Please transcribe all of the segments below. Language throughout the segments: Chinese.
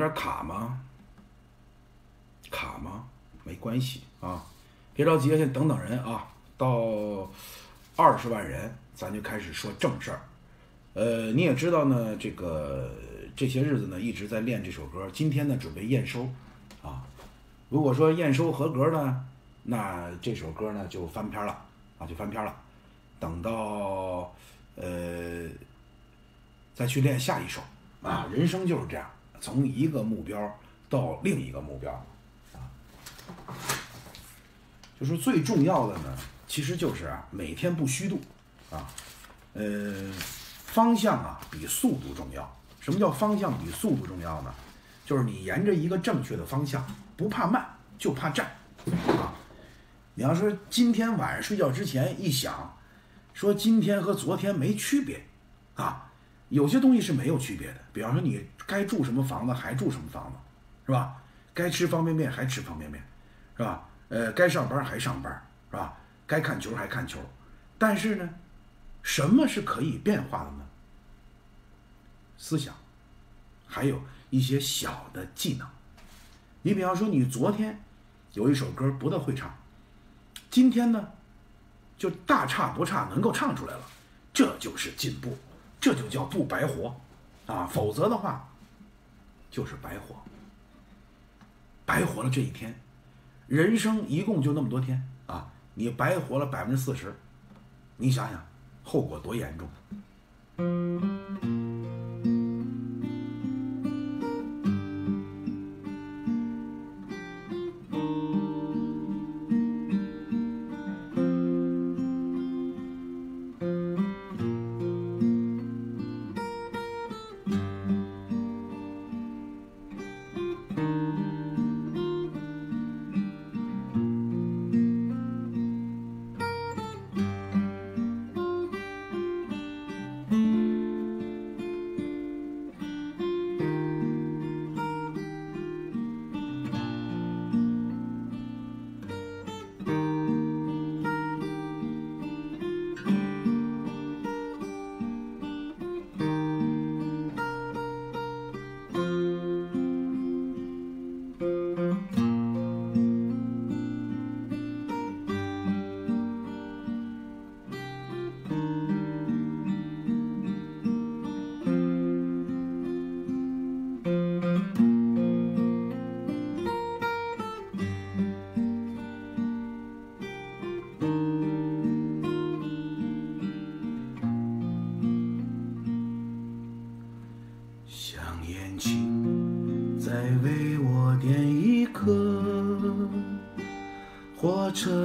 有点卡吗？卡吗？没关系啊，别着急，先等等人啊，到二十万人，咱就开始说正事儿。呃，你也知道呢，这个这些日子呢一直在练这首歌，今天呢准备验收啊。如果说验收合格呢，那这首歌呢就翻篇了啊，就翻篇了。等到呃再去练下一首啊，人生就是这样，从一个目标到另一个目标啊。就是最重要的呢，其实就是啊，每天不虚度啊，呃，方向啊比速度重要。什么叫方向比速度重要呢？就是你沿着一个正确的方向，不怕慢，就怕站啊。你要说今天晚上睡觉之前一想，说今天和昨天没区别啊，有些东西是没有区别的。比方说你该住什么房子还住什么房子，是吧？该吃方便面还吃方便面，是吧？呃，该上班还上班，是吧？该看球还看球，但是呢，什么是可以变化的呢？思想，还有一些小的技能。你比方说，你昨天有一首歌不大会唱，今天呢，就大差不差能够唱出来了，这就是进步，这就叫不白活啊！否则的话，就是白活，白活了这一天。人生一共就那么多天啊，你白活了百分之四十，你想想，后果多严重！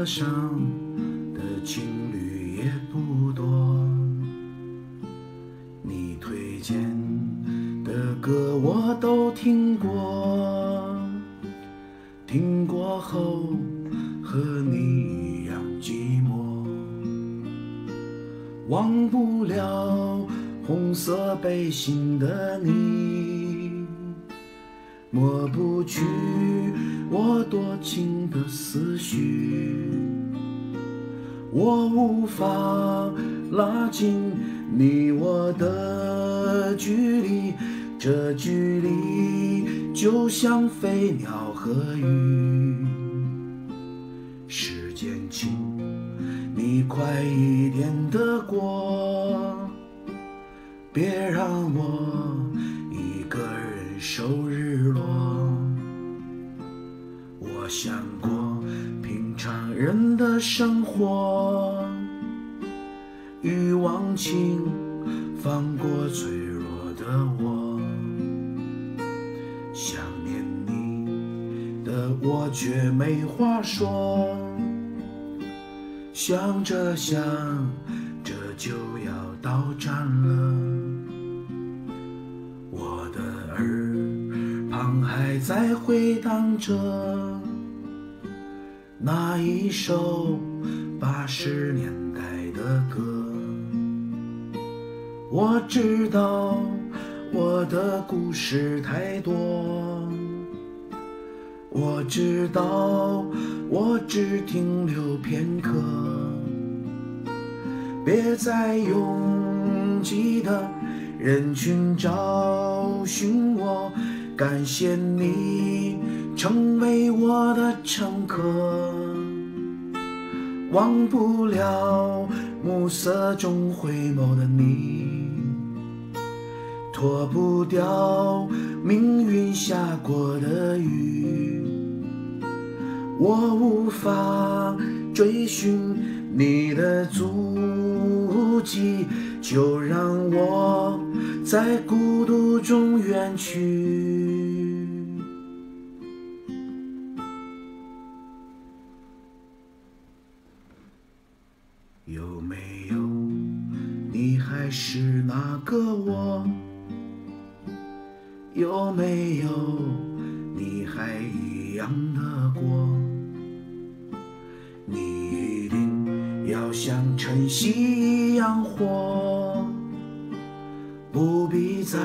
上的情侣也不多。你推荐的歌我都听过，听过后和你一样寂寞。忘不了红色背心的你，抹不去飞鸟和鱼。说。想着想着就要到站了，我的耳旁还在回荡着那一首八十年代的歌。我知道我的故事太多。我知道，我只停留片刻，别在拥挤的人群找寻我，感谢你成为我的乘客，忘不了暮色中回眸的你，脱不掉命运下过的雨，我无法追寻你的足迹，就让我在孤独中远去。有没有你还是那个我？有没有你还一样的过？你一定要像晨曦一样活，不必再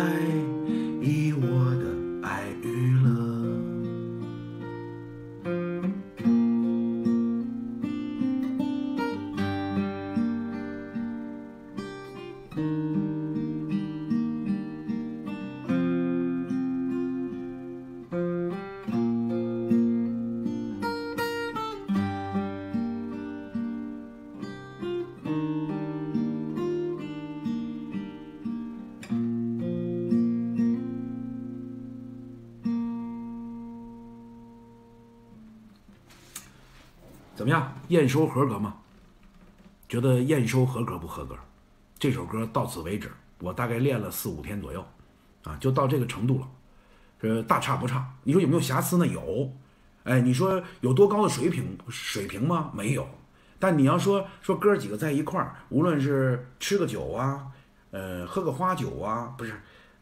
验收合格吗？觉得验收合格不合格？这首歌到此为止，我大概练了四五天左右，啊，就到这个程度了，呃大差不差。你说有没有瑕疵呢？有。哎，你说有多高的水平水平吗？没有。但你要说说哥几个在一块儿，无论是吃个酒啊，呃，喝个花酒啊，不是，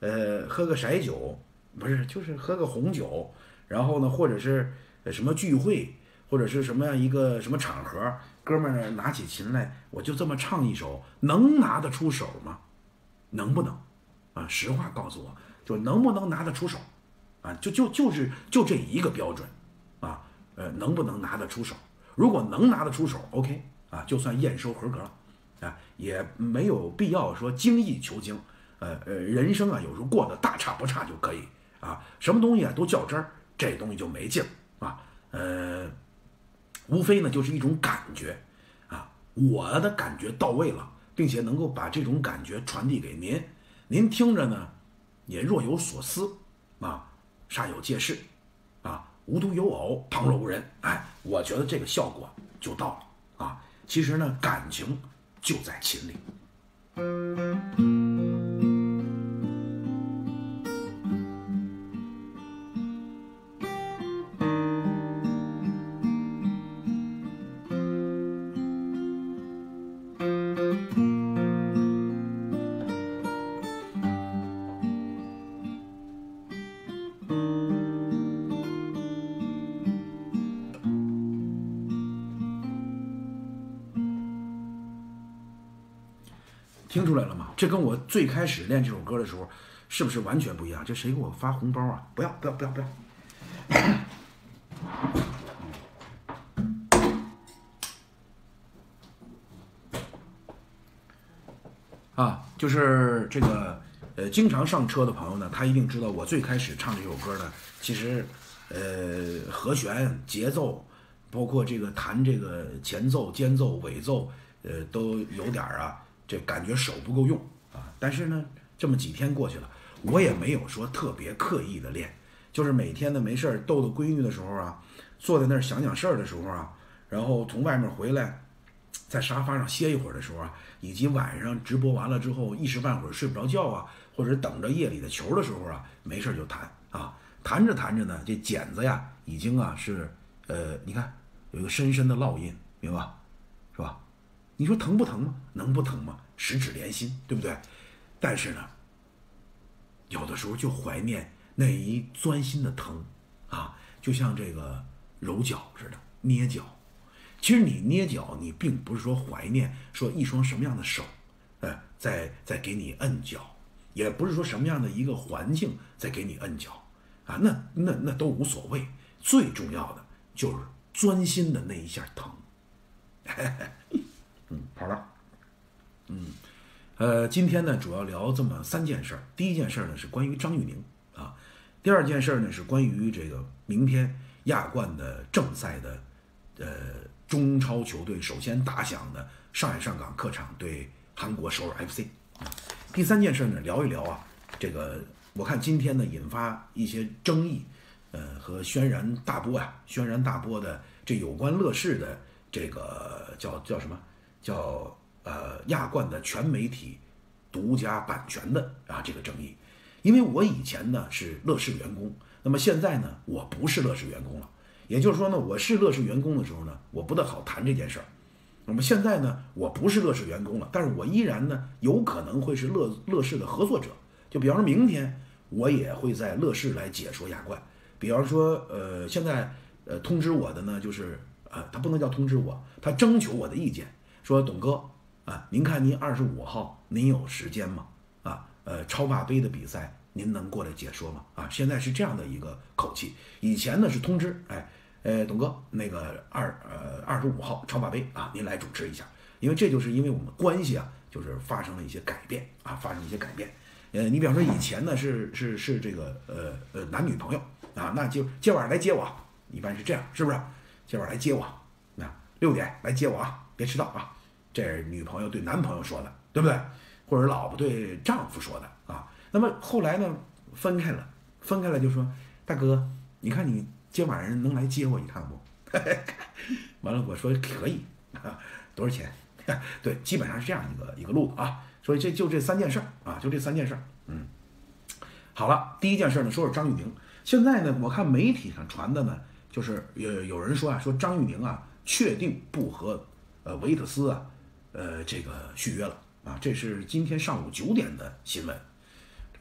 呃，喝个色酒，不是，就是喝个红酒，然后呢，或者是什么聚会。或者是什么样一个什么场合，哥们儿拿起琴来，我就这么唱一首，能拿得出手吗？能不能？啊，实话告诉我，就能不能拿得出手？啊，就就就是就这一个标准，啊，呃，能不能拿得出手？如果能拿得出手，OK，啊，就算验收合格了，啊，也没有必要说精益求精，呃呃，人生啊，有时候过得大差不差就可以，啊，什么东西啊都较真儿，这东西就没劲儿，啊，呃。无非呢就是一种感觉，啊，我的感觉到位了，并且能够把这种感觉传递给您，您听着呢，也若有所思，啊，煞有介事，啊，无独有偶，旁若无人，哎，我觉得这个效果就到了，啊，其实呢，感情就在琴里。听出来了吗？这跟我最开始练这首歌的时候，是不是完全不一样？这谁给我发红包啊？不要不要不要不要！啊，就是这个呃，经常上车的朋友呢，他一定知道我最开始唱这首歌呢，其实呃，和弦、节奏，包括这个弹这个前奏、间奏、尾奏，呃，都有点啊。这感觉手不够用啊！但是呢，这么几天过去了，我也没有说特别刻意的练，就是每天呢没事儿逗逗闺女的时候啊，坐在那儿想想事儿的时候啊，然后从外面回来，在沙发上歇一会儿的时候啊，以及晚上直播完了之后一时半会儿睡不着觉啊，或者等着夜里的球的时候啊，没事儿就弹啊，弹着弹着呢，这茧子呀已经啊是呃，你看有一个深深的烙印，明白吧？是吧？你说疼不疼吗？能不疼吗？十指连心，对不对？但是呢，有的时候就怀念那一钻心的疼，啊，就像这个揉脚似的，捏脚。其实你捏脚，你并不是说怀念说一双什么样的手，呃，在在给你摁脚，也不是说什么样的一个环境在给你摁脚，啊，那那那都无所谓。最重要的就是钻心的那一下疼。好了，嗯，呃，今天呢主要聊这么三件事儿。第一件事儿呢是关于张玉宁啊，第二件事儿呢是关于这个明天亚冠的正赛的，呃，中超球队首先打响的上海上港客场对韩国首尔 FC。第三件事呢，聊一聊啊，这个我看今天呢引发一些争议，呃，和轩然大波啊，轩然大波的这有关乐视的这个叫叫什么？叫呃亚冠的全媒体独家版权的啊这个争议。因为我以前呢是乐视员工，那么现在呢我不是乐视员工了，也就是说呢我是乐视员工的时候呢我不大好谈这件事儿。那么现在呢我不是乐视员工了，但是我依然呢有可能会是乐乐视的合作者。就比方说明天我也会在乐视来解说亚冠。比方说呃现在呃通知我的呢就是呃他不能叫通知我，他征求我的意见，说董哥啊您看您二十五号您有时间吗？啊呃，超霸杯的比赛，您能过来解说吗？啊，现在是这样的一个口气。以前呢是通知，哎，呃，董哥，那个二呃二十五号超霸杯啊，您来主持一下。因为这就是因为我们关系啊，就是发生了一些改变啊，发生一些改变。呃，你比方说以前呢是是是这个呃呃男女朋友啊，那就今晚来接我，一般是这样，是不是？今晚来接我，那六点来接我啊，别迟到啊。这女朋友对男朋友说的，对不对？或者老婆对丈夫说的啊，那么后来呢，分开了，分开了就说大哥，你看你今晚上能来接我一趟不？完了我说可以啊，多少钱？对，基本上是这样一个一个路子啊。所以这就这三件事儿啊，就这三件事儿。嗯，好了，第一件事呢，说说张玉宁。现在呢，我看媒体上传的呢，就是有有人说啊，说张玉宁啊，确定不和呃维特斯啊，呃这个续约了。啊，这是今天上午九点的新闻。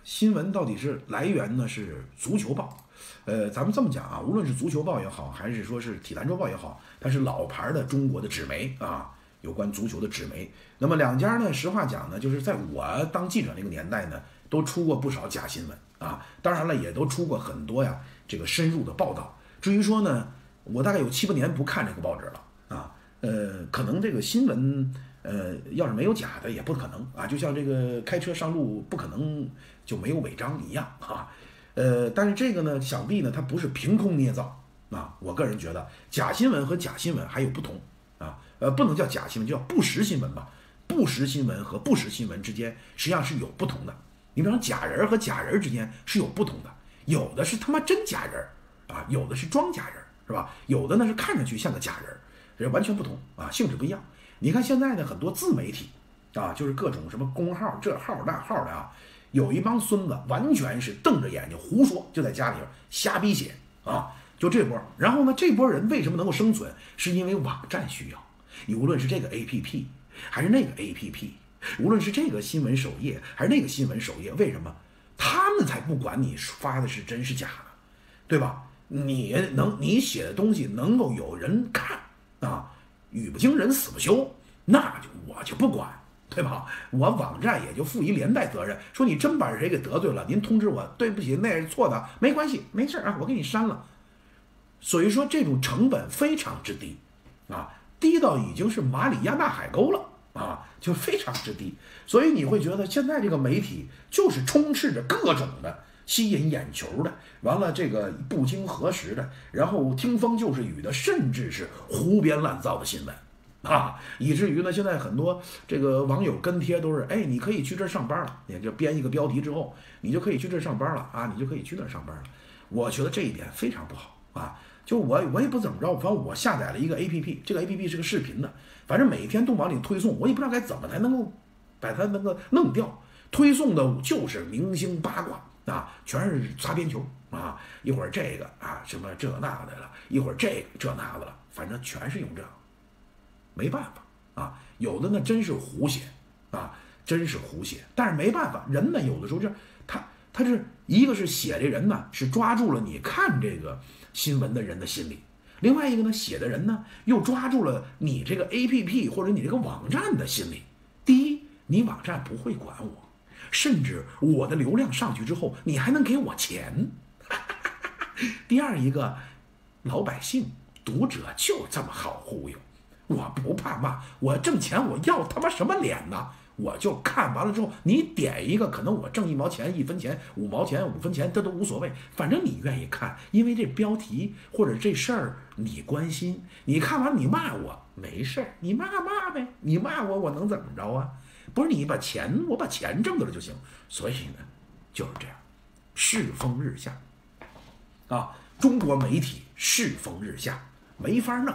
新闻到底是来源呢？是足球报。呃，咱们这么讲啊，无论是足球报也好，还是说是体坛周报也好，它是老牌的中国的纸媒啊，有关足球的纸媒。那么两家呢，实话讲呢，就是在我当记者那个年代呢，都出过不少假新闻啊。当然了，也都出过很多呀这个深入的报道。至于说呢，我大概有七八年不看这个报纸了啊。呃，可能这个新闻。呃，要是没有假的，也不可能啊。就像这个开车上路，不可能就没有违章一样哈。呃，但是这个呢，想必呢，它不是凭空捏造啊。我个人觉得，假新闻和假新闻还有不同啊。呃，不能叫假新闻，叫不实新闻吧。不实新闻和不实新闻之间实际上是有不同的。你比方假人和假人之间是有不同的，有的是他妈真假人啊，有的是装假人，是吧？有的呢是看上去像个假人，这完全不同啊，性质不一样。你看现在的很多自媒体，啊，就是各种什么公号这号那号的啊，有一帮孙子完全是瞪着眼睛胡说，就在家里边瞎逼写啊，就这波。然后呢，这波人为什么能够生存？是因为网站需要。你无论是这个 APP 还是那个 APP，无论是这个新闻首页还是那个新闻首页，为什么他们才不管你发的是真是假呢？对吧？你能你写的东西能够有人看啊？语不惊人死不休，那就我就不管，对吧？我网站也就负一连带责任。说你真把谁给得罪了，您通知我，对不起，那是错的，没关系，没事啊，我给你删了。所以说这种成本非常之低，啊，低到已经是马里亚纳海沟了啊，就非常之低。所以你会觉得现在这个媒体就是充斥着各种的。吸引眼球的，完了这个不经核实的，然后听风就是雨的，甚至是胡编乱造的新闻，啊，以至于呢，现在很多这个网友跟帖都是，哎，你可以去这上班了，你就编一个标题之后，你就可以去这上班了啊，你就可以去那上班了。我觉得这一点非常不好啊，就我我也不怎么着，反正我下载了一个 A P P，这个 A P P 是个视频的，反正每天都往里推送，我也不知道该怎么才能够把它那个弄掉，推送的就是明星八卦。啊，全是擦边球啊！一会儿这个啊，什么这那的了，一会儿这这那的了，反正全是用这，没办法啊。有的呢，真是胡写啊，真是胡写。但是没办法，人呢，有的时候就他他是一个是写这人呢，是抓住了你看这个新闻的人的心理；另外一个呢，写的人呢，又抓住了你这个 A P P 或者你这个网站的心理。第一，你网站不会管我。甚至我的流量上去之后，你还能给我钱。第二一个，老百姓读者就这么好忽悠，我不怕骂，我挣钱我要他妈什么脸呢？我就看完了之后，你点一个，可能我挣一毛钱、一分钱、五毛钱、五分钱，这都无所谓，反正你愿意看，因为这标题或者这事儿你关心，你看完你骂我没事儿，你骂骂呗，你骂我我能怎么着啊？不是你把钱，我把钱挣到了就行。所以呢，就是这样，世风日下啊，中国媒体世风日下，没法弄，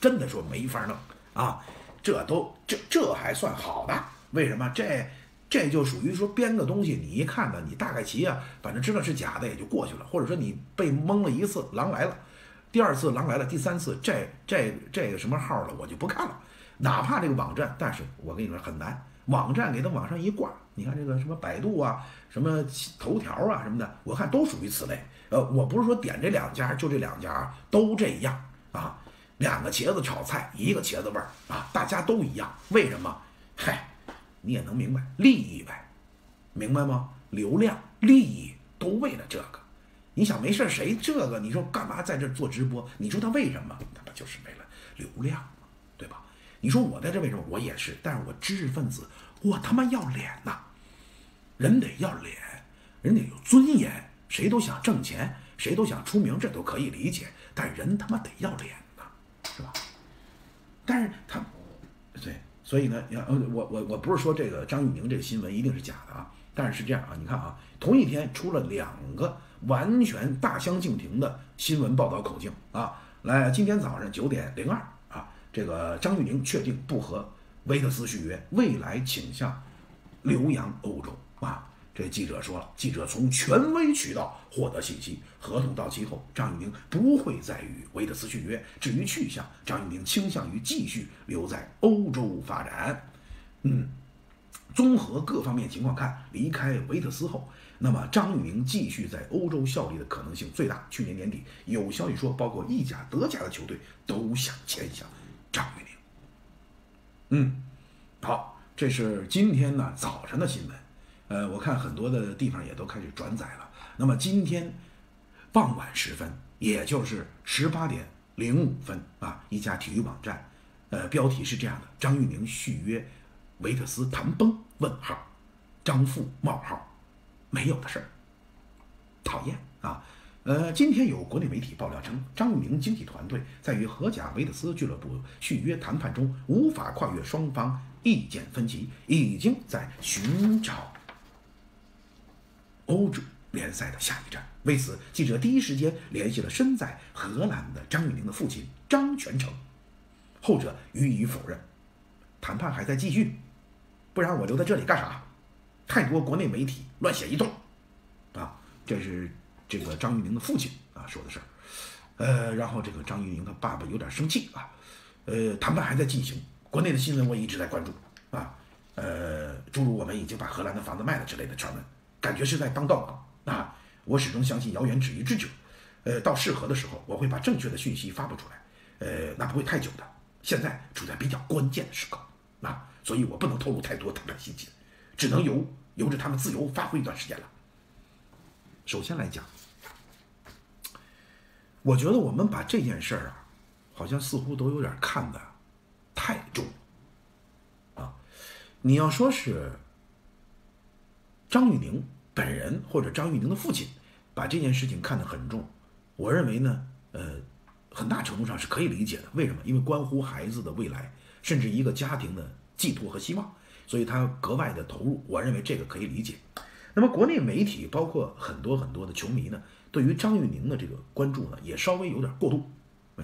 真的说没法弄啊。这都这这还算好的，为什么？这这就属于说编个东西，你一看呢，你大概齐啊，反正知道是假的也就过去了。或者说你被蒙了一次，狼来了，第二次狼来了，第三次这这这个什么号了，我就不看了。哪怕这个网站，但是我跟你说很难，网站给它往上一挂，你看这个什么百度啊，什么头条啊什么的，我看都属于此类。呃，我不是说点这两家就这两家都这样啊。两个茄子炒菜，一个茄子味儿啊，大家都一样，为什么？嗨，你也能明白，利益呗，明白吗？流量、利益都为了这个。你想没事谁这个？你说干嘛在这做直播？你说他为什么？他不就是为了流量？你说我在这为什么？我也是，但是我知识分子，我他妈要脸呐！人得要脸，人得有尊严，谁都想挣钱，谁都想出名，这都可以理解，但人他妈得要脸呐。是吧？但是他，对，所以呢，要，我我我不是说这个张玉宁这个新闻一定是假的啊，但是是这样啊，你看啊，同一天出了两个完全大相径庭的新闻报道口径啊，来，今天早上九点零二，这个张玉宁确定不和维特斯续约，未来倾向留洋欧洲啊。这记者说了，记者从权威渠道获得信息，合同到期后，张玉宁不会再与维特斯续约。至于去向，张玉宁倾向于继续留在欧洲发展。嗯，综合各方面情况看，离开维特斯后，那么张玉宁继续在欧洲效力的可能性最大。去年年底有消息说，包括意甲、德甲的球队都想签下张玉宁。嗯，好，这是今天呢早晨的新闻。呃，我看很多的地方也都开始转载了。那么今天傍晚时分，也就是十八点零五分啊，一家体育网站，呃，标题是这样的：张玉宁续约维特斯谈崩？问号，张富冒号，没有的事儿，讨厌啊！呃，今天有国内媒体爆料称，张玉宁经纪团队在与荷甲维特斯俱乐部续约谈判中无法跨越双方意见分歧，已经在寻找。欧洲联赛的下一站。为此，记者第一时间联系了身在荷兰的张玉宁的父亲张全成，后者予以否认。谈判还在继续，不然我留在这里干啥？太多国内媒体乱写一通，啊，这是这个张玉宁的父亲啊说的事儿。呃，然后这个张玉宁他爸爸有点生气啊。呃，谈判还在进行，国内的新闻我一直在关注啊。呃，诸如我们已经把荷兰的房子卖了之类的传闻。感觉是在当道啊！我始终相信谣言止于智者，呃，到适合的时候，我会把正确的讯息发布出来，呃，那不会太久的。现在处在比较关键的时刻，啊，所以我不能透露太多他们的细节，只能由由着他们自由发挥一段时间了。首先来讲，我觉得我们把这件事儿啊，好像似乎都有点看的太重啊。你要说是。张玉宁本人或者张玉宁的父亲，把这件事情看得很重，我认为呢，呃，很大程度上是可以理解的。为什么？因为关乎孩子的未来，甚至一个家庭的寄托和希望，所以他格外的投入。我认为这个可以理解。那么国内媒体包括很多很多的球迷呢，对于张玉宁的这个关注呢，也稍微有点过度，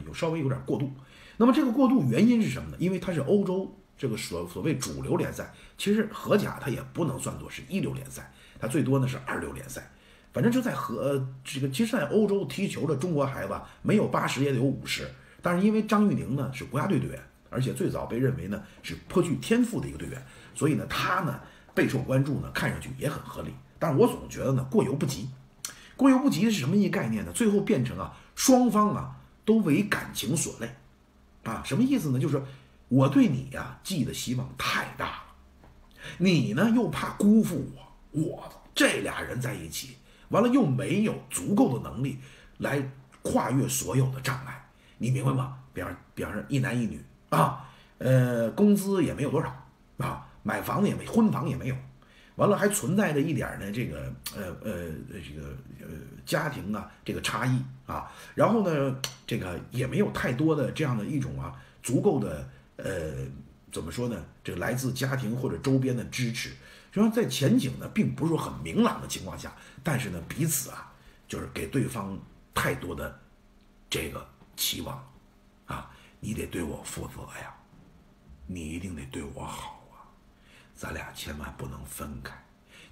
有稍微有点过度。那么这个过度原因是什么呢？因为他是欧洲。这个所所谓主流联赛，其实荷甲它也不能算作是一流联赛，它最多呢是二流联赛。反正就在荷这个，其实，在欧洲踢球的中国孩子没有八十也得有五十。但是因为张玉宁呢是国家队队员，而且最早被认为呢是颇具天赋的一个队员，所以呢他呢备受关注呢，看上去也很合理。但是我总觉得呢过犹不及，过犹不及是什么一概念呢？最后变成啊双方啊都为感情所累，啊什么意思呢？就是。我对你呀寄的希望太大了，你呢又怕辜负我，我这俩人在一起，完了又没有足够的能力来跨越所有的障碍，你明白吗？比方比方说一男一女啊，呃，工资也没有多少啊，买房子也没，婚房也没有，完了还存在着一点呢，这个呃呃这个呃家庭啊这个差异啊，然后呢这个也没有太多的这样的一种啊足够的呃怎么说呢，这个来自家庭或者周边的支持，实际上在前景呢并不是说很明朗的情况下，但是呢彼此啊就是给对方太多的这个期望。啊，你得对我负责呀。你一定得对我好，咱俩千万不能分开，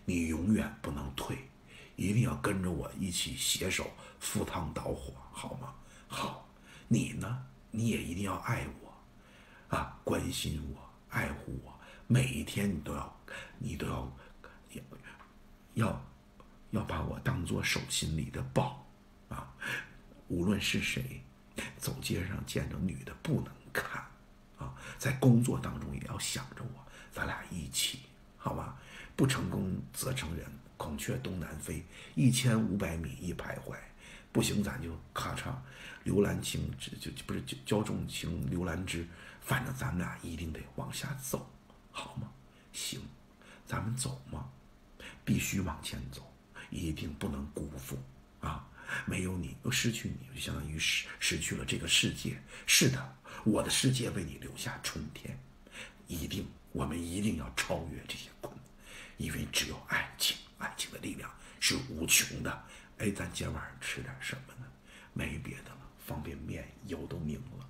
你永远不能退，一定要跟着我一起携手赴汤蹈火，好吗？好，你呢？你也一定要爱我，啊，关心我，爱护我，每一天你都要，你都要，要，要把我当做手心里的宝，啊，无论是谁，走街上见着女的不能看。啊，在工作当中也要想着我，咱俩一起，好吧？不成功则成仁，孔雀东南飞，一千五百米一徘徊，不行咱就咔嚓，刘兰情就就不是焦重情刘兰芝，反正咱们俩一定得往下走，好吗？行，咱们走吗？必须往前走，一定不能辜负啊！没有你，又失去你，就相当于失失去了这个世界。是的。我的世界为你留下春天，一定，我们一定要超越这些困难，因为只有爱情，爱情的力量是无穷的。哎，咱今晚上吃点什么呢？没别的了，方便面油都拧了，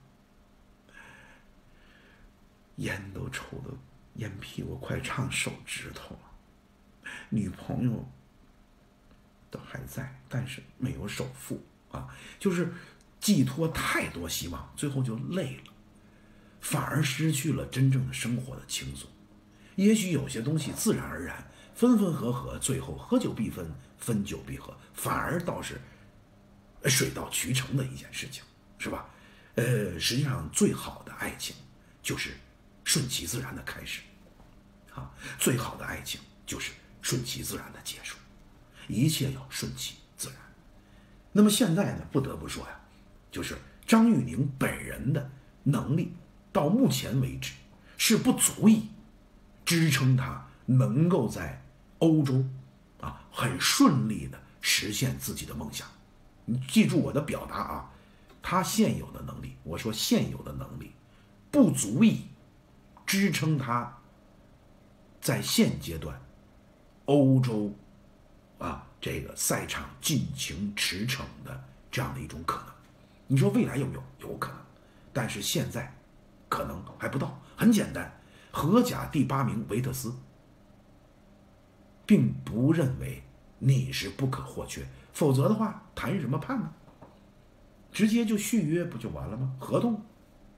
烟都抽的烟屁股快唱手指头了，女朋友都还在，但是没有首付啊，就是。寄托太多希望，最后就累了，反而失去了真正的生活的轻松。也许有些东西自然而然，分分合合，最后合久必分，分久必合，反而倒是水到渠成的一件事情，是吧？呃，实际上最好的爱情就是顺其自然的开始，啊，最好的爱情就是顺其自然的结束，一切要顺其自然。那么现在呢，不得不说呀。就是张玉宁本人的能力，到目前为止是不足以支撑他能够在欧洲啊很顺利的实现自己的梦想。你记住我的表达啊，他现有的能力，我说现有的能力不足以支撑他在现阶段欧洲啊这个赛场尽情驰骋的这样的一种可能。你说未来有没有？有可能，但是现在可能还不到。很简单，荷甲第八名维特斯并不认为你是不可或缺，否则的话谈什么判呢？直接就续约不就完了吗？合同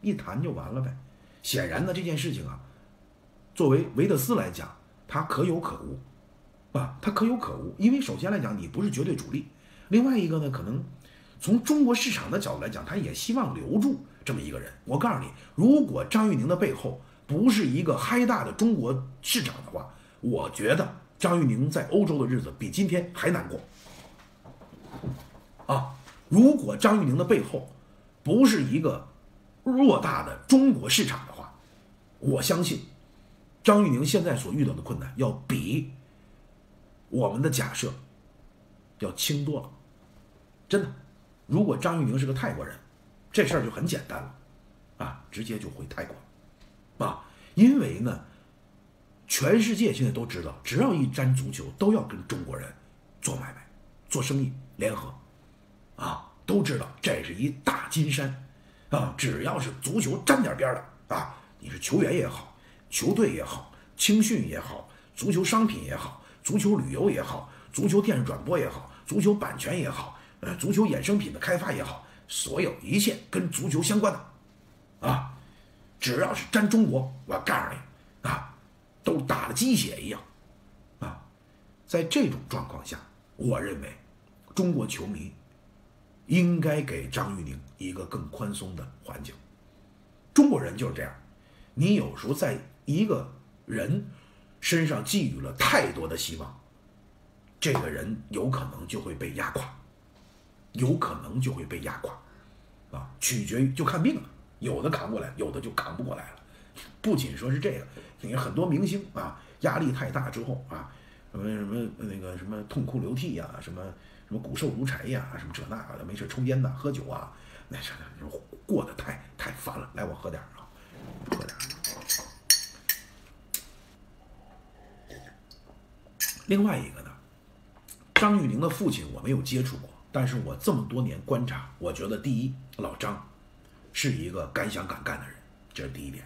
一谈就完了呗。显然呢，这件事情啊，作为维特斯来讲，他可有可无啊，他可有可无。因为首先来讲，你不是绝对主力；另外一个呢，可能。从中国市场的角度来讲，他也希望留住这么一个人。我告诉你，如果张玉宁的背后不是一个嗨大的中国市场的话，我觉得张玉宁在欧洲的日子比今天还难过。啊，如果张玉宁的背后不是一个偌大的中国市场的话，我相信张玉宁现在所遇到的困难要比我们的假设要轻多了，真的。如果张玉宁是个泰国人，这事儿就很简单了，啊，直接就回泰国，啊，因为呢，全世界现在都知道，只要一沾足球，都要跟中国人做买卖、做生意、联合，啊，都知道这是一大金山，啊，只要是足球沾点边的，啊，你是球员也好，球队也好，青训也好，足球商品也好，足球旅游也好，足球电视转播也好，足球版权也好。呃，足球衍生品的开发也好，所有一切跟足球相关的，啊，只要是沾中国，我告诉你，啊，都打了鸡血一样，啊，在这种状况下，我认为中国球迷应该给张玉宁一个更宽松的环境。中国人就是这样，你有时候在一个人身上寄予了太多的希望，这个人有可能就会被压垮。有可能就会被压垮，啊，取决于就看病了，有的扛过来，有的就扛不过来了，不仅说是这个，你看很多明星啊，压力太大之后啊，什么什么那个什么痛哭流涕呀，什么什么骨瘦如柴呀，什么这那的，没事抽烟呐，喝酒啊，那是过得太太烦了。来，我喝点啊，喝点。另外一个呢，张玉玲的父亲我没有接触过，但是我这么多年观察，我觉得第一，老张是一个敢想敢干的人，这是第一点；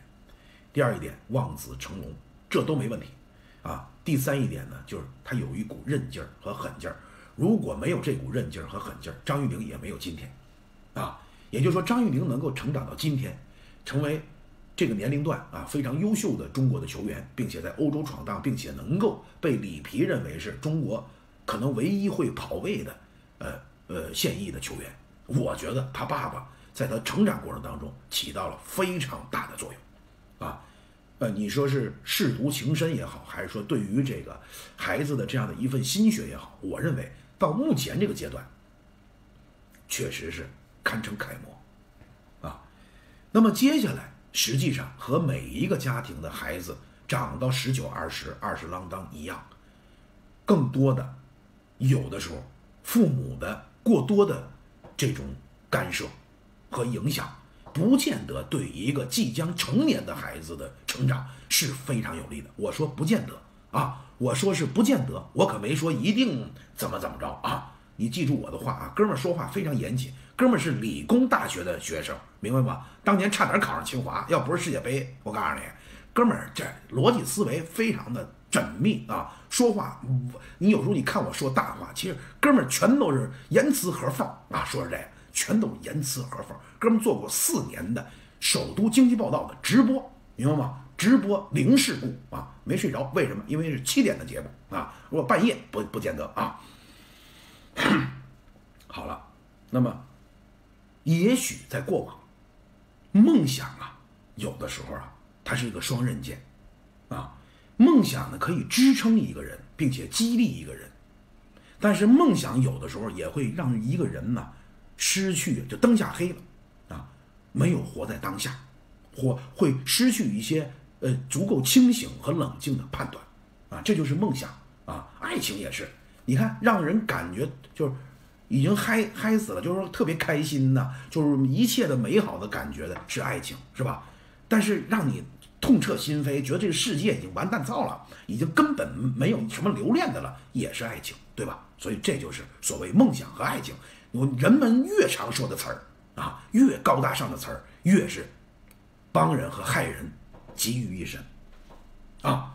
第二一点，望子成龙，这都没问题啊。第三一点呢，就是他有一股韧劲儿和狠劲儿，如果没有这股韧劲儿和狠劲儿，张玉玲也没有今天啊。也就是说，张玉玲能够成长到今天，成为。这个年龄段啊，非常优秀的中国的球员，并且在欧洲闯荡，并且能够被里皮认为是中国可能唯一会跑位的，呃呃现役的球员。我觉得他爸爸在他成长过程当中起到了非常大的作用，啊，呃，你说是舐犊情深也好，还是说对于这个孩子的这样的一份心血也好，我认为到目前这个阶段，确实是堪称楷模，啊，那么接下来。实际上和每一个家庭的孩子长到十九、二十、二十啷当一样，更多的有的时候父母的过多的这种干涉和影响，不见得对一个即将成年的孩子的成长是非常有利的。我说不见得啊，我说是不见得，我可没说一定怎么怎么着啊。你记住我的话啊，哥们儿说话非常严谨。哥们儿是理工大学的学生，明白吗？当年差点考上清华，要不是世界杯，我告诉你，哥们儿这逻辑思维非常的缜密啊。说话，你有时候你看我说大话，其实哥们儿全都是严词合缝啊。说是这样，全都是严词合缝。哥们做过四年的首都经济报道的直播，明白吗？直播零事故啊，没睡着，为什么？因为是七点的节目啊，如果半夜不不见得啊。好了，那么。也许在过往，梦想啊，有的时候啊，它是一个双刃剑，梦想呢可以支撑一个人，并且激励一个人，但是梦想有的时候也会让一个人呢失去，就灯下黑了，啊，没有活在当下，或会失去一些呃足够清醒和冷静的判断，啊，这就是梦想啊，爱情也是，你看让人感觉就是。已经嗨嗨死了，就是说特别开心呐，就是一切的美好的感觉的是爱情，是吧？但是让你痛彻心扉，觉得这个世界已经完蛋造了，已经根本没有什么留恋的了，也是爱情，对吧？所以这就是所谓梦想和爱情。我人们越常说的词儿啊，越高大上的词儿，越是帮人和害人集于一身啊，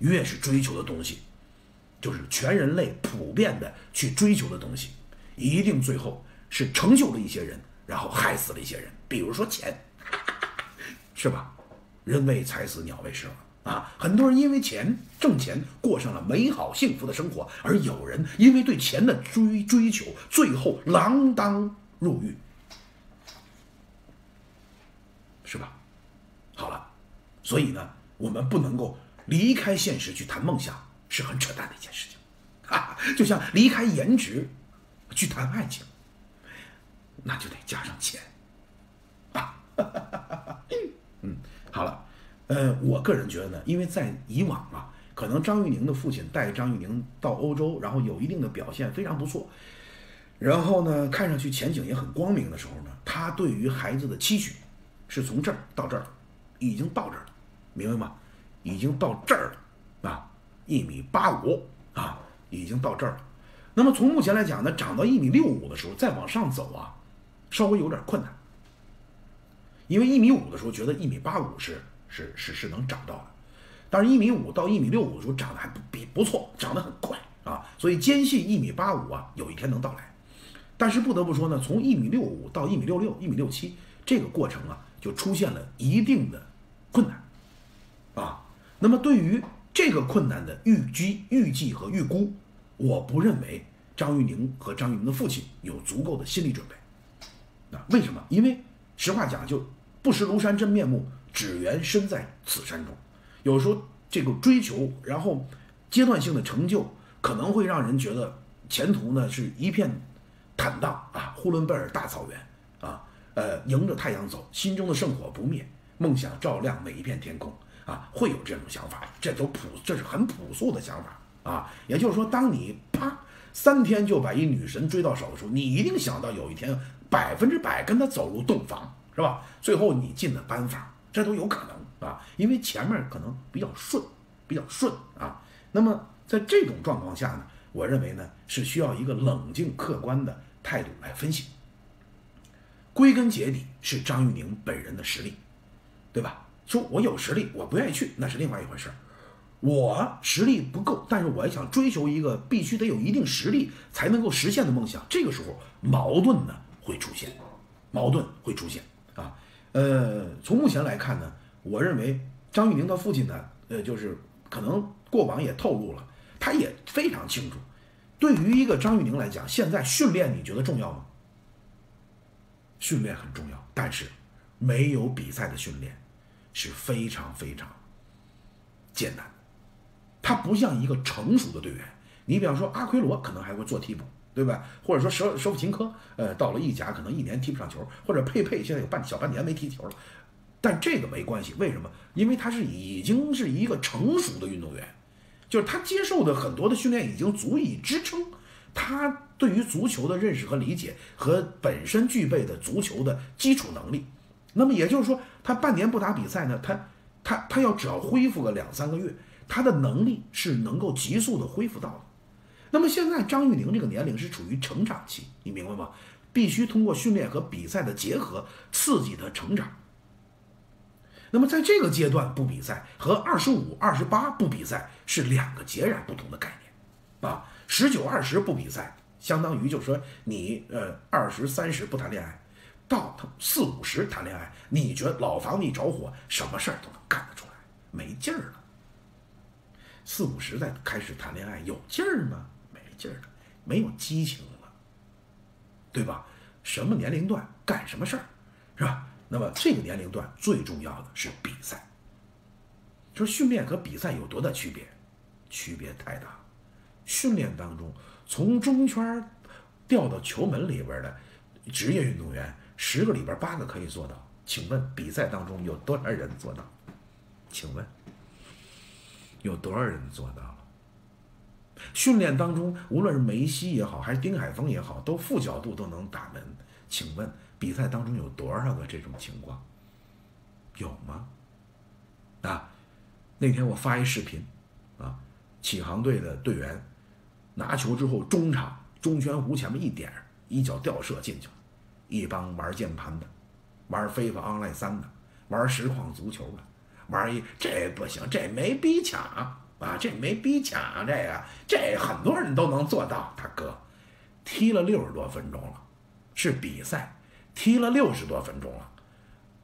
越是追求的东西，就是全人类普遍的去追求的东西。一定最后是成就了一些人，然后害死了一些人。比如说钱，是吧？人为财死，鸟为食亡啊！很多人因为钱挣钱，过上了美好幸福的生活，而有人因为对钱的追追求，最后锒铛入狱，是吧？好了，所以呢，我们不能够离开现实去谈梦想，是很扯淡的一件事情啊！就像离开颜值。去谈爱情，那就得加上钱，啊，嗯，好了，呃，我个人觉得呢，因为在以往啊，可能张玉宁的父亲带张玉宁到欧洲，然后有一定的表现，非常不错，然后呢，看上去前景也很光明的时候呢，他对于孩子的期许，是从这儿到这儿，已经到这儿了，明白吗？已经到这儿了，啊，一米八五啊，已经到这儿了。那么从目前来讲呢，长到一米六五的时候再往上走啊，稍微有点困难。因为一米五的时候觉得一米八五是是是是能长到的，但是一米五到一米六五的时候长得还不比不错，长得很快啊，所以坚信一米八五啊有一天能到来。但是不得不说呢，从一米六五到一米六六、一米六七这个过程啊，就出现了一定的困难啊。那么对于这个困难的预计、预计和预估。我不认为张玉宁和张玉宁的父亲有足够的心理准备。那为什么？因为实话讲，就不识庐山真面目，只缘身在此山中。有时候这个追求，然后阶段性的成就，可能会让人觉得前途呢是一片坦荡啊，呼伦贝尔大草原啊，呃，迎着太阳走，心中的圣火不灭。梦想照亮每一片天空啊，会有这种想法，这都朴，这是很朴素的想法啊。也就是说，当你啪三天就把一女神追到手的时候，你一定想到有一天百分之百跟她走入洞房，是吧？最后你进了班房，这都有可能啊，因为前面可能比较顺，比较顺啊。那么在这种状况下呢，我认为呢是需要一个冷静客观的态度来分析。归根结底是张玉宁本人的实力，对吧？说我有实力，我不愿意去，那是另外一回事我实力不够，但是我也想追求一个必须得有一定实力才能够实现的梦想。这个时候矛盾呢会出现，矛盾会出现。呃，从目前来看呢，我认为张玉宁他父亲呢，呃，就是可能过往也透露了，他也非常清楚，对于一个张玉宁来讲，现在训练你觉得重要吗？训练很重要，但是没有比赛的训练是非常非常艰难。他不像一个成熟的队员，你比方说阿奎罗可能还会做替补，对吧？或者说舍舍甫琴科，呃，到了意甲可能一年踢不上球，或者佩佩现在有半小半年没踢球了，但这个没关系，为什么？因为他是已经是一个成熟的运动员，就是他接受的很多的训练已经足以支撑他。对于足球的认识和理解，和本身具备的足球的基础能力，那么也就是说，他半年不打比赛呢，他他他要只要恢复个两三个月，他的能力是能够急速的恢复到的。那么现在张玉宁这个年龄是处于成长期，你明白吗？必须通过训练和比赛的结合刺激他成长。那么在这个阶段不比赛和二十五、二十八不比赛是两个截然不同的概念，啊，十九、二十不比赛。相当于就是说，你呃二十三十不谈恋爱，到四五十谈恋爱，你觉得老房子一着火，什么事儿都能干得出来，没劲儿了。四五十再开始谈恋爱，有劲儿吗？劲儿了，没有激情了，对吧？什么年龄段干什么事儿，是吧？那么这个年龄段最重要的是比赛。说训练和比赛有多大区别？区别太大。训练当中。从中圈掉到球门里边的职业运动员，十个里边八个可以做到。请问比赛当中有多少人做到？请问有多少人做到？训练当中，无论是梅西也好，还是丁海峰也好，都负角度都能打门。请问比赛当中有多少个这种情况？有吗？啊，那天我发一视频，啊，启航队的队员。拿球之后，中场中圈弧前面一点，一脚吊射进去了。一帮玩键盘的，玩非法 online 三的，玩实况足球的，玩一这不行，这没逼抢啊，这没逼抢，这个这很多人都能做到。大哥，踢了六十多分钟了，是比赛，踢了六十多分钟了。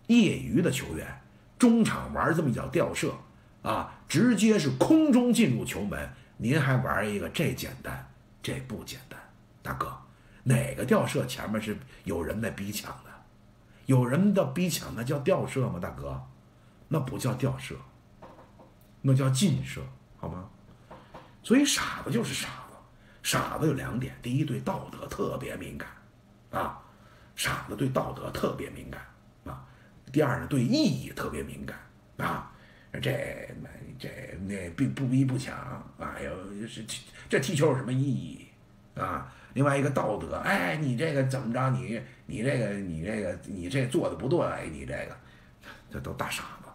业余的球员，中场玩这么一脚吊射啊，直接是空中进入球门。您还玩一个这简单，这不简单，大哥，哪个吊射前面是有人在逼抢的？有人的逼抢那叫吊射吗？大哥，那不叫吊射，那叫近射，好吗？所以傻子就是傻子，傻子有两点：第一，对道德特别敏感，啊，傻子对道德特别敏感啊；第二呢，对意义特别敏感啊。这这那不不逼不抢，哎呦，是这踢球有什么意义啊？另外一个道德，哎，你这个怎么着？你你这个你这个你这做的不对，你这个这都大傻子。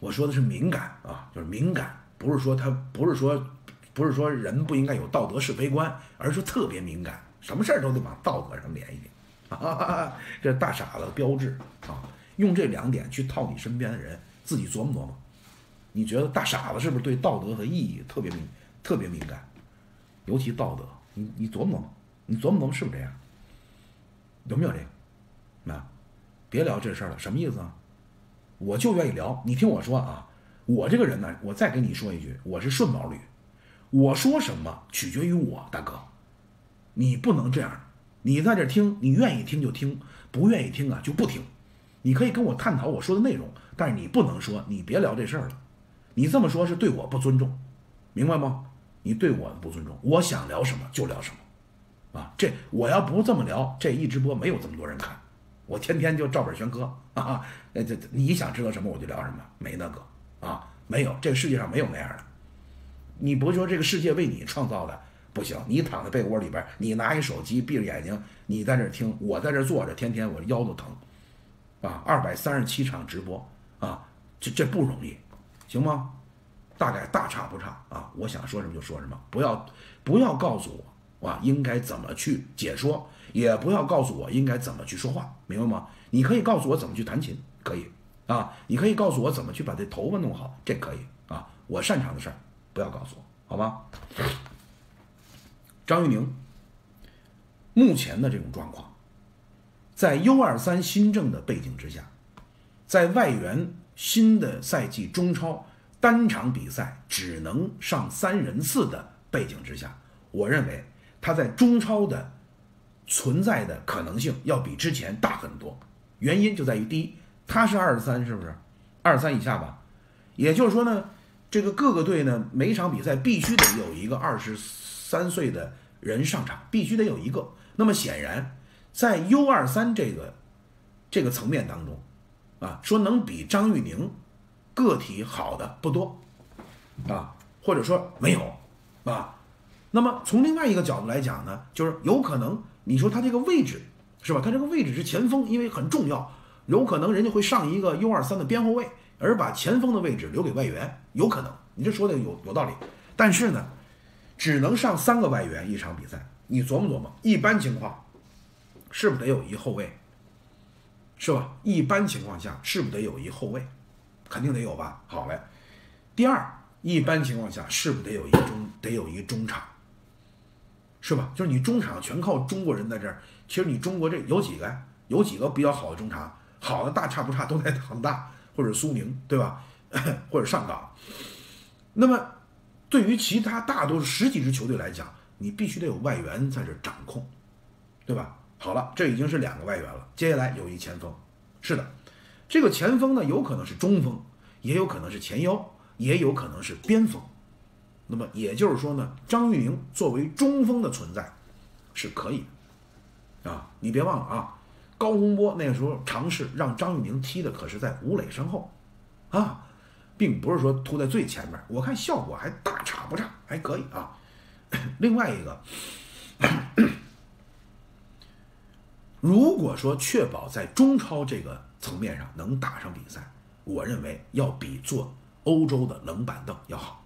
我说的是敏感啊，就是敏感，不是说他不是说不是说人不应该有道德是非观，而是特别敏感，什么事儿都得往道德上连一点，这大傻子标志啊。用这两点去套你身边的人，自己琢磨琢磨。你觉得大傻子是不是对道德和意义特别敏、特别敏感？尤其道德，你你琢磨琢磨，你琢磨琢磨是不是这样？有没有这个？那别聊这事儿了，什么意思啊？我就愿意聊，你听我说啊。我这个人呢，我再跟你说一句，我是顺毛驴，我说什么取决于我，大哥，你不能这样。你在这听，你愿意听就听，不愿意听啊就不听。你可以跟我探讨我说的内容，但是你不能说你别聊这事儿了。你这么说是对我不尊重，明白吗？你对我不尊重。我想聊什么就聊什么，啊，这我要不这么聊，这一直播没有这么多人看。我天天就照本宣科啊！这这你想知道什么我就聊什么，没那个啊，没有，这个世界上没有那样的。你不说这个世界为你创造的不行？你躺在被窝里边，你拿一手机，闭着眼睛，你在这听，我在这坐着，天天我腰都疼啊！二百三十七场直播啊，这这不容易，行吗？大概大差不差啊！我想说什么就说什么，不要不要告诉我啊，应该怎么去解说，也不要告诉我应该怎么去说话，明白吗？你可以告诉我怎么去弹琴，可以啊，你可以告诉我怎么去把这头发弄好，这可以啊，我擅长的事儿。不要告诉我，好吧？张玉宁目前的这种状况，在 U 二三新政的背景之下，在外援新的赛季中超单场比赛只能上三人次的背景之下，我认为他在中超的存在的可能性要比之前大很多。原因就在于第一，他是二十三，是不是二十三以下吧？也就是说呢？这个各个队呢，每场比赛必须得有一个二十三岁的人上场，必须得有一个。那么显然，在 U 二三这个这个层面当中，啊，说能比张玉宁个体好的不多，啊，或者说没有，啊。那么从另外一个角度来讲呢，就是有可能你说他这个位置是吧？他这个位置是前锋，因为很重要，有可能人家会上一个 U 二三的边后卫。而把前锋的位置留给外援，有可能，你这说的有有道理。但是呢，只能上三个外援一场比赛，你琢磨琢磨，一般情况是不是得有一后卫？是吧？一般情况下是不是得有一后卫？肯定得有吧？好嘞。第二，一般情况下是不是得有一中得有一中场？是吧？就是你中场全靠中国人在这儿，其实你中国这有几个？有几个比较好的中场？好的大差不差都在恒大。或者苏宁，对吧？或者上港。那么，对于其他大多数十几支球队来讲，你必须得有外援在这掌控，对吧？好了，这已经是两个外援了。接下来有一前锋，是的，这个前锋呢，有可能是中锋，也有可能是前腰，也有可能是边锋。那么也就是说呢，张玉宁作为中锋的存在是可以的啊。你别忘了啊。高洪波那个时候尝试让张玉宁踢的可是在吴磊身后，啊，并不是说突在最前面。我看效果还大差不差，还可以啊。另外一个，如果说确保在中超这个层面上能打上比赛，我认为要比坐欧洲的冷板凳要好，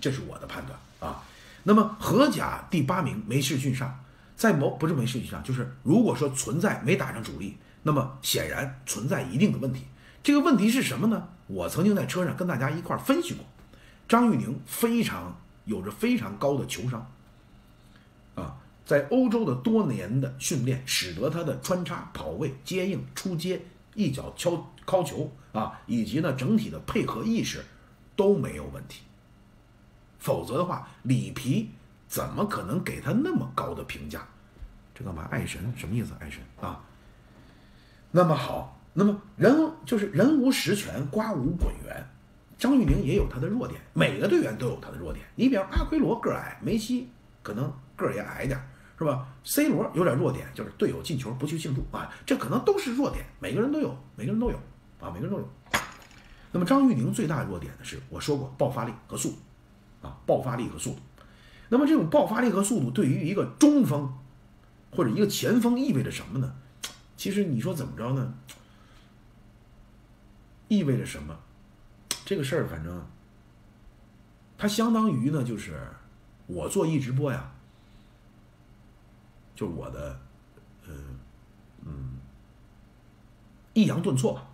这是我的判断啊。那么荷甲第八名梅世逊上。在某不是没实际上，就是如果说存在没打上主力，那么显然存在一定的问题。这个问题是什么呢？我曾经在车上跟大家一块分析过，张玉宁非常有着非常高的球商，啊，在欧洲的多年的训练，使得他的穿插、跑位、接应、出接、一脚敲敲球啊，以及呢整体的配合意识都没有问题。否则的话，里皮。怎么可能给他那么高的评价？这干嘛？爱神什么意思？爱神啊？那么好，那么人就是人无实权，瓜无滚源。张玉宁也有他的弱点，每个队员都有他的弱点。你比方阿奎罗个矮，梅西可能个儿也矮点，是吧？C 罗有点弱点，就是队友进球不去庆祝啊，这可能都是弱点，每个人都有，每个人都有啊，每个人都有。那么张玉宁最大的弱点呢，是我说过爆发力和速度啊，爆发力和速度。那么这种爆发力和速度对于一个中锋或者一个前锋意味着什么呢？其实你说怎么着呢？意味着什么？这个事儿反正它相当于呢，就是我做一直播呀，就是我的嗯嗯抑扬顿挫吧，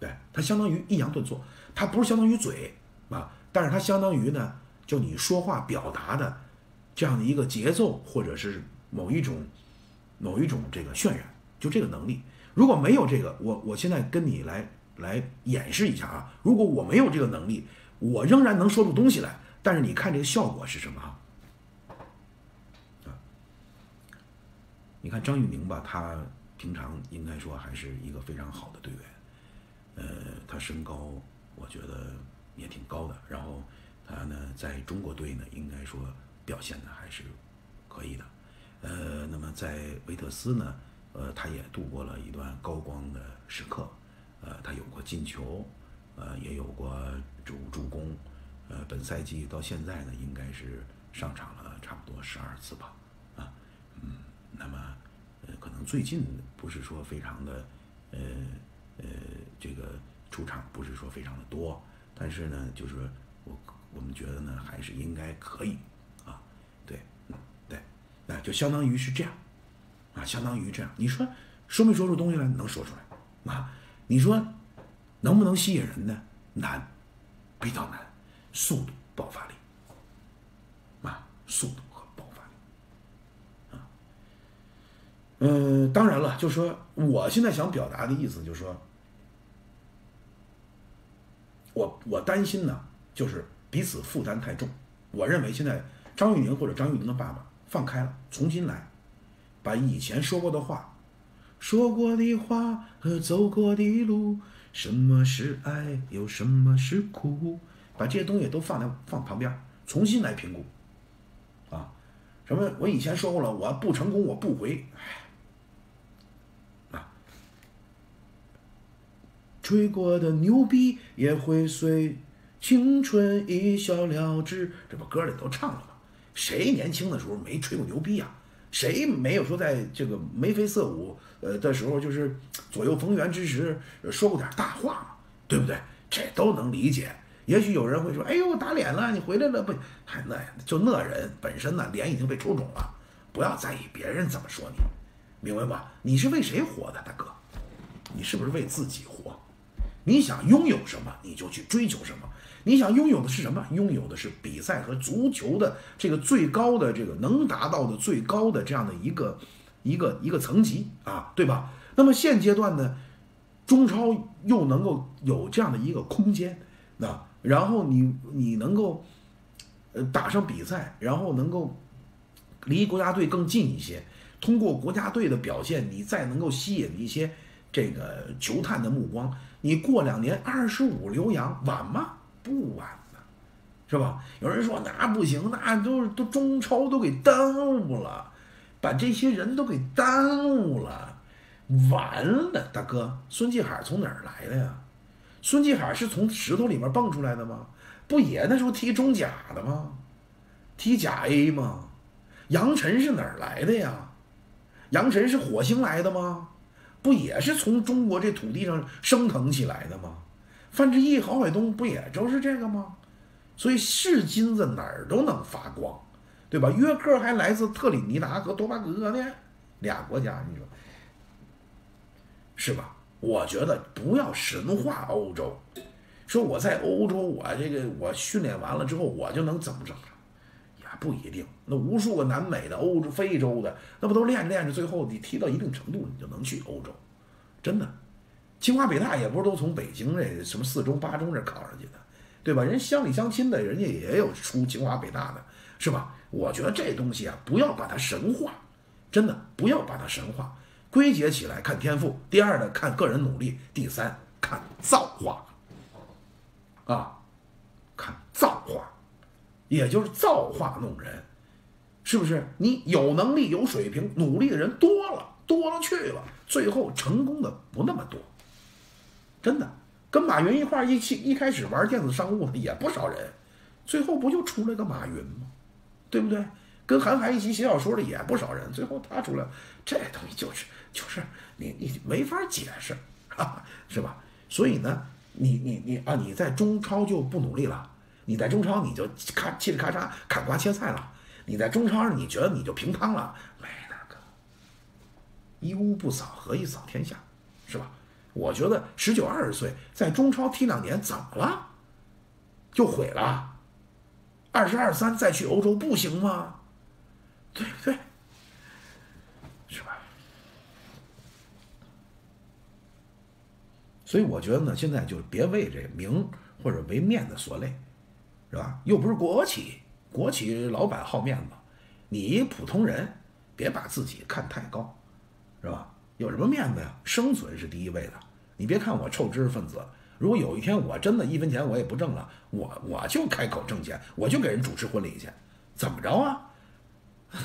对，它相当于抑扬顿挫，它不是相当于嘴啊，但是它相当于呢。就你说话表达的这样的一个节奏，或者是某一种某一种这个渲染，就这个能力，如果没有这个，我我现在跟你来来演示一下啊。如果我没有这个能力，我仍然能说出东西来，但是你看这个效果是什么啊？啊，你看张玉宁吧，他平常应该说还是一个非常好的队员，呃，他身高我觉得也挺高的，然后。他呢，在中国队呢，应该说表现的还是可以的。呃，那么在维特斯呢，呃，他也度过了一段高光的时刻，呃，他有过进球，呃，也有过助助攻，呃，本赛季到现在呢，应该是上场了差不多十二次吧，啊，嗯，那么呃，可能最近不是说非常的，呃呃，这个出场不是说非常的多，但是呢，就是我们觉得呢，还是应该可以，啊，对，对，那就相当于是这样。啊，相当于这样，你说说没说出东西来？能说出来啊？你说能不能吸引人呢？难，比较难。速度、爆发力啊，速度和爆发力啊。嗯，当然了，就说我现在想表达的意思，就是说，我我担心呢，就是彼此负担太重。我认为现在张玉宁或者张玉宁的爸爸放开了，重新来。把以前说过的话、说过的话和走过的路，什么是爱，又什么是苦，把这些东西都放在放旁边，重新来评估。啊，什么？我以前说过了，我不成功，我不回。啊，吹过的牛逼也会碎，青春一笑了之。这不歌里都唱了吗？谁年轻的时候没吹过牛逼呀？谁没有说在这个眉飞色舞呃的时候，就是左右逢源之时说过点大话嘛，对不对？这都能理解。也许有人会说：“哎呦，打脸了，你回来了不？”还那就那人本身呢，脸已经被抽肿了，不要在意别人怎么说你，明白吧？你是为谁活的，大哥？你是不是为自己活？你想拥有什么，你就去追求什么。你想拥有的是什么？拥有的是比赛和足球的这个最高的这个能达到的最高的这样的一个一个一个层级啊，对吧？那么现阶段呢，中超又能够有这样的一个空间，那然后你你能够呃打上比赛，然后能够离国家队更近一些，通过国家队的表现，你再能够吸引一些这个球探的目光，你过两年二十五留洋晚吗？不晚呢，是吧？有人说那不行，那都都中超都给耽误了，把这些人都给耽误了，完了，大哥，孙继海从哪儿来的呀？孙继海是从石头里面蹦出来的吗？不也那时候踢中甲的吗？踢甲 A 吗？杨晨是哪儿来的呀？杨晨是火星来的吗？不也是从中国这土地上升腾起来的吗？范志毅、郝海东不也就是这个吗？所以是金子哪儿都能发光，对吧？约克还来自特里尼达和多巴哥呢，俩国家，你说是吧？我觉得不要神话欧洲，说我在欧洲，我这个我训练完了之后，我就能怎么怎么，也不一定。那无数个南美的、欧洲、非洲的，那不都练着练着，最后你踢到一定程度，你就能去欧洲，真的。清华北大也不是都从北京这什么四中八中这考上去的，对吧？人乡里乡亲的，人家也有出清华北大的，是吧？我觉得这东西啊，不要把它神化，真的不要把它神化。归结起来看天赋，第二呢看个人努力，第三看造化，啊，看造化，也就是造化弄人，是不是？你有能力、有水平、努力的人多了，多了去了，最后成功的不那么多。真的，跟马云一块一起一开始玩电子商务的也不少人，最后不就出来个马云吗？对不对？跟韩寒一起写小说的也不少人，最后他出来，这东西就是就是你你没法解释，是吧？所以呢，你你你啊，你在中超就不努力了，你在中超你就咔嘁哩咔嚓砍瓜切菜了，你在中超你觉得你就平汤了，没那个，一屋不扫何以扫天下，是吧？我觉得十九二十岁在中超踢两年怎么了？就毁了？二十二三再去欧洲不行吗？对不对？是吧？所以我觉得呢，现在就别为这名或者为面子所累，是吧？又不是国企，国企老板好面子，你普通人别把自己看太高，是吧？有什么面子呀？生存是第一位的。你别看我臭知识分子，如果有一天我真的一分钱我也不挣了，我我就开口挣钱，我就给人主持婚礼去，怎么着啊？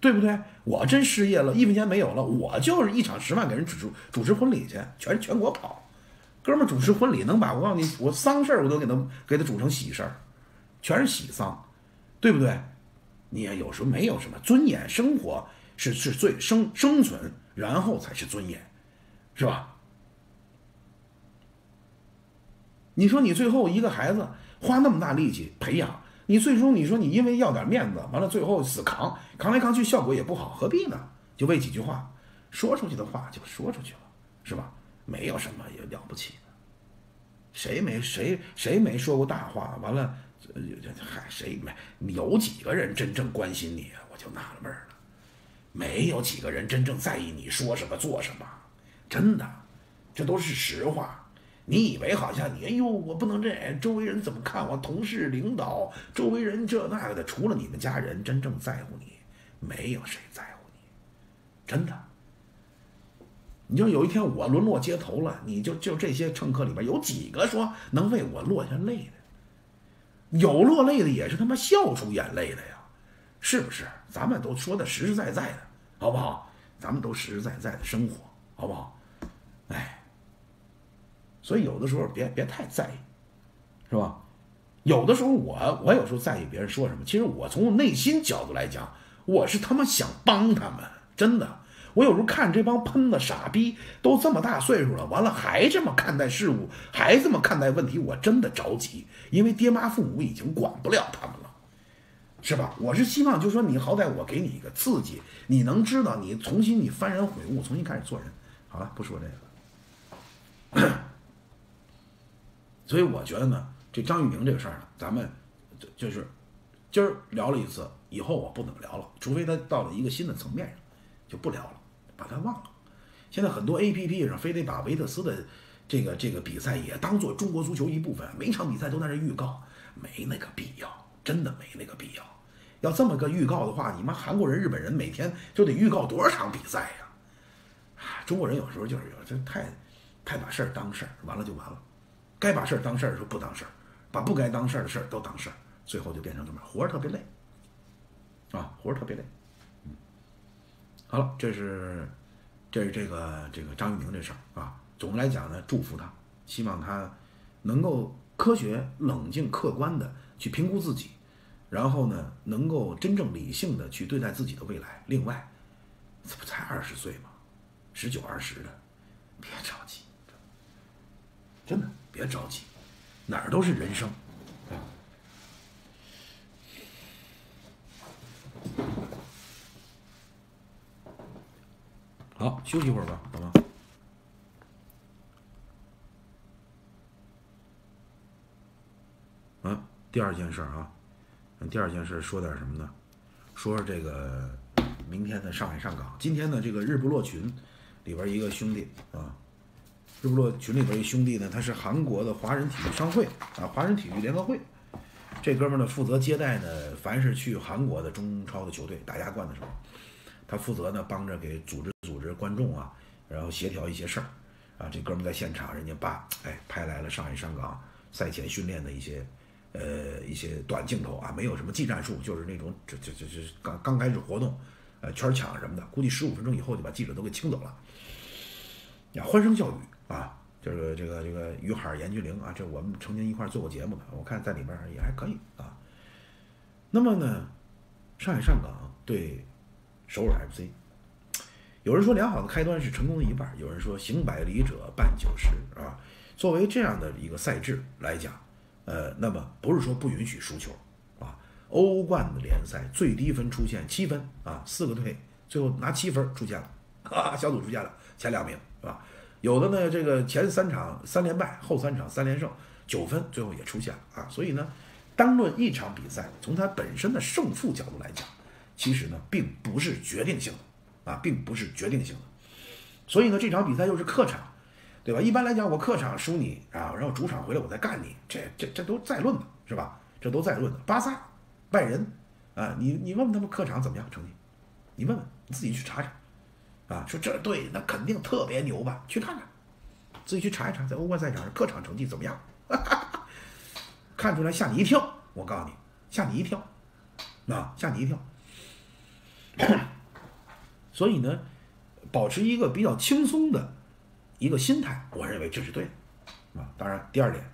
对不对？我真失业了，一分钱没有了，我就是一场十万给人主持主持婚礼去，全全国跑。哥们儿主持婚礼能把我告诉你，我丧事儿我都给他给他煮成喜事儿，全是喜丧，对不对？你也有时候没有什么尊严，生活是是最生生存，然后才是尊严，是吧？你说你最后一个孩子花那么大力气培养，你最终你说你因为要点面子，完了最后死扛，扛来扛去效果也不好，何必呢？就为几句话，说出去的话就说出去了，是吧？没有什么也了不起的，谁没谁谁没说过大话？完了，嗨，谁没有几个人真正关心你啊？我就纳了闷了，没有几个人真正在意你说什么做什么，真的，这都是实话。你以为好像你哎呦，我不能这样，周围人怎么看我？同事、领导，周围人这那个的，除了你们家人真正在乎你，没有谁在乎你，真的。你就有一天我沦落街头了，你就就这些乘客里边有几个说能为我落下泪的？有落泪的也是他妈笑出眼泪的呀，是不是？咱们都说的实实在在的，好不好？咱们都实实在在的生活，好不好？哎，所以有的时候别别太在意，是吧？有的时候我我有时候在意别人说什么，其实我从内心角度来讲，我是他妈想帮他们，真的。我有时候看这帮喷子傻逼都这么大岁数了，完了还这么看待事物，还这么看待问题，我真的着急，因为爹妈父母已经管不了他们了，是吧？我是希望，就说你好歹我给你一个刺激，你能知道，你重新你幡然悔悟，重新开始做人。好了，不说这个了。所以我觉得呢，这张玉宁这个事儿呢，咱们就就是今儿聊了一次，以后我不怎么聊了，除非他到了一个新的层面上，就不聊了。把他忘了。现在很多 A P P 上非得把维特斯的这个这个比赛也当做中国足球一部分，每场比赛都在这预告，没那个必要，真的没那个必要。要这么个预告的话，你妈韩国人、日本人每天就得预告多少场比赛呀？中国人有时候就是有这太太把事儿当事儿，完了就完了。该把事儿当事儿的时候不当事儿，把不该当事儿的事儿都当事儿，最后就变成这么？活着特别累啊，活着特别累。好了，这是，这是这个这个张玉宁这事儿啊。总的来讲呢，祝福他，希望他能够科学、冷静、客观的去评估自己，然后呢，能够真正理性的去对待自己的未来。另外，这不才二十岁吗？十九二十的，别着急，真的别着急，哪儿都是人生。好，休息会儿吧，好吗？嗯，第二件事啊，第二件事说点什么呢？说说这个明天的上海上港。今天呢，这个日不落群里边一个兄弟啊，日不落群里边一兄弟呢，他是韩国的华人体育商会啊，华人体育联合会。这哥们呢，负责接待呢，凡是去韩国的中超的球队打亚冠的时候，他负责呢，帮着给组织。组织观众啊，然后协调一些事儿，啊，这哥们在现场，人家把哎拍来了上海上港赛前训练的一些呃一些短镜头啊，没有什么技战术，就是那种这这这这刚刚开始活动，呃圈抢什么的，估计十五分钟以后就把记者都给清走了，呀，欢声笑语啊，就是这个这个于海严俊凌啊，这我们曾经一块做过节目的，我看在里边也还可以啊。那么呢，上海上港对首尔 FC。有人说良好的开端是成功的一半，有人说行百里者半九十啊。作为这样的一个赛制来讲，呃，那么不是说不允许输球啊。欧冠的联赛最低分出现七分啊，四个队最后拿七分出现了，啊，小组出现了前两名是吧？有的呢，这个前三场三连败，后三场三连胜，九分最后也出现了啊。所以呢，单论一场比赛，从它本身的胜负角度来讲，其实呢，并不是决定性的。啊，并不是决定性的，所以呢，这场比赛又是客场，对吧？一般来讲，我客场输你啊，然后主场回来我再干你，这这这都再论的，是吧？这都再论的。巴萨、拜仁啊，你你问问他们客场怎么样成绩？你问问，你自己去查查啊。说这队那肯定特别牛吧？去看看，自己去查一查，在欧冠赛场上客场成绩怎么样？看出来吓你一跳，我告诉你，吓你一跳，啊，吓你一跳。所以呢，保持一个比较轻松的一个心态，我认为这是对的啊。当然，第二点，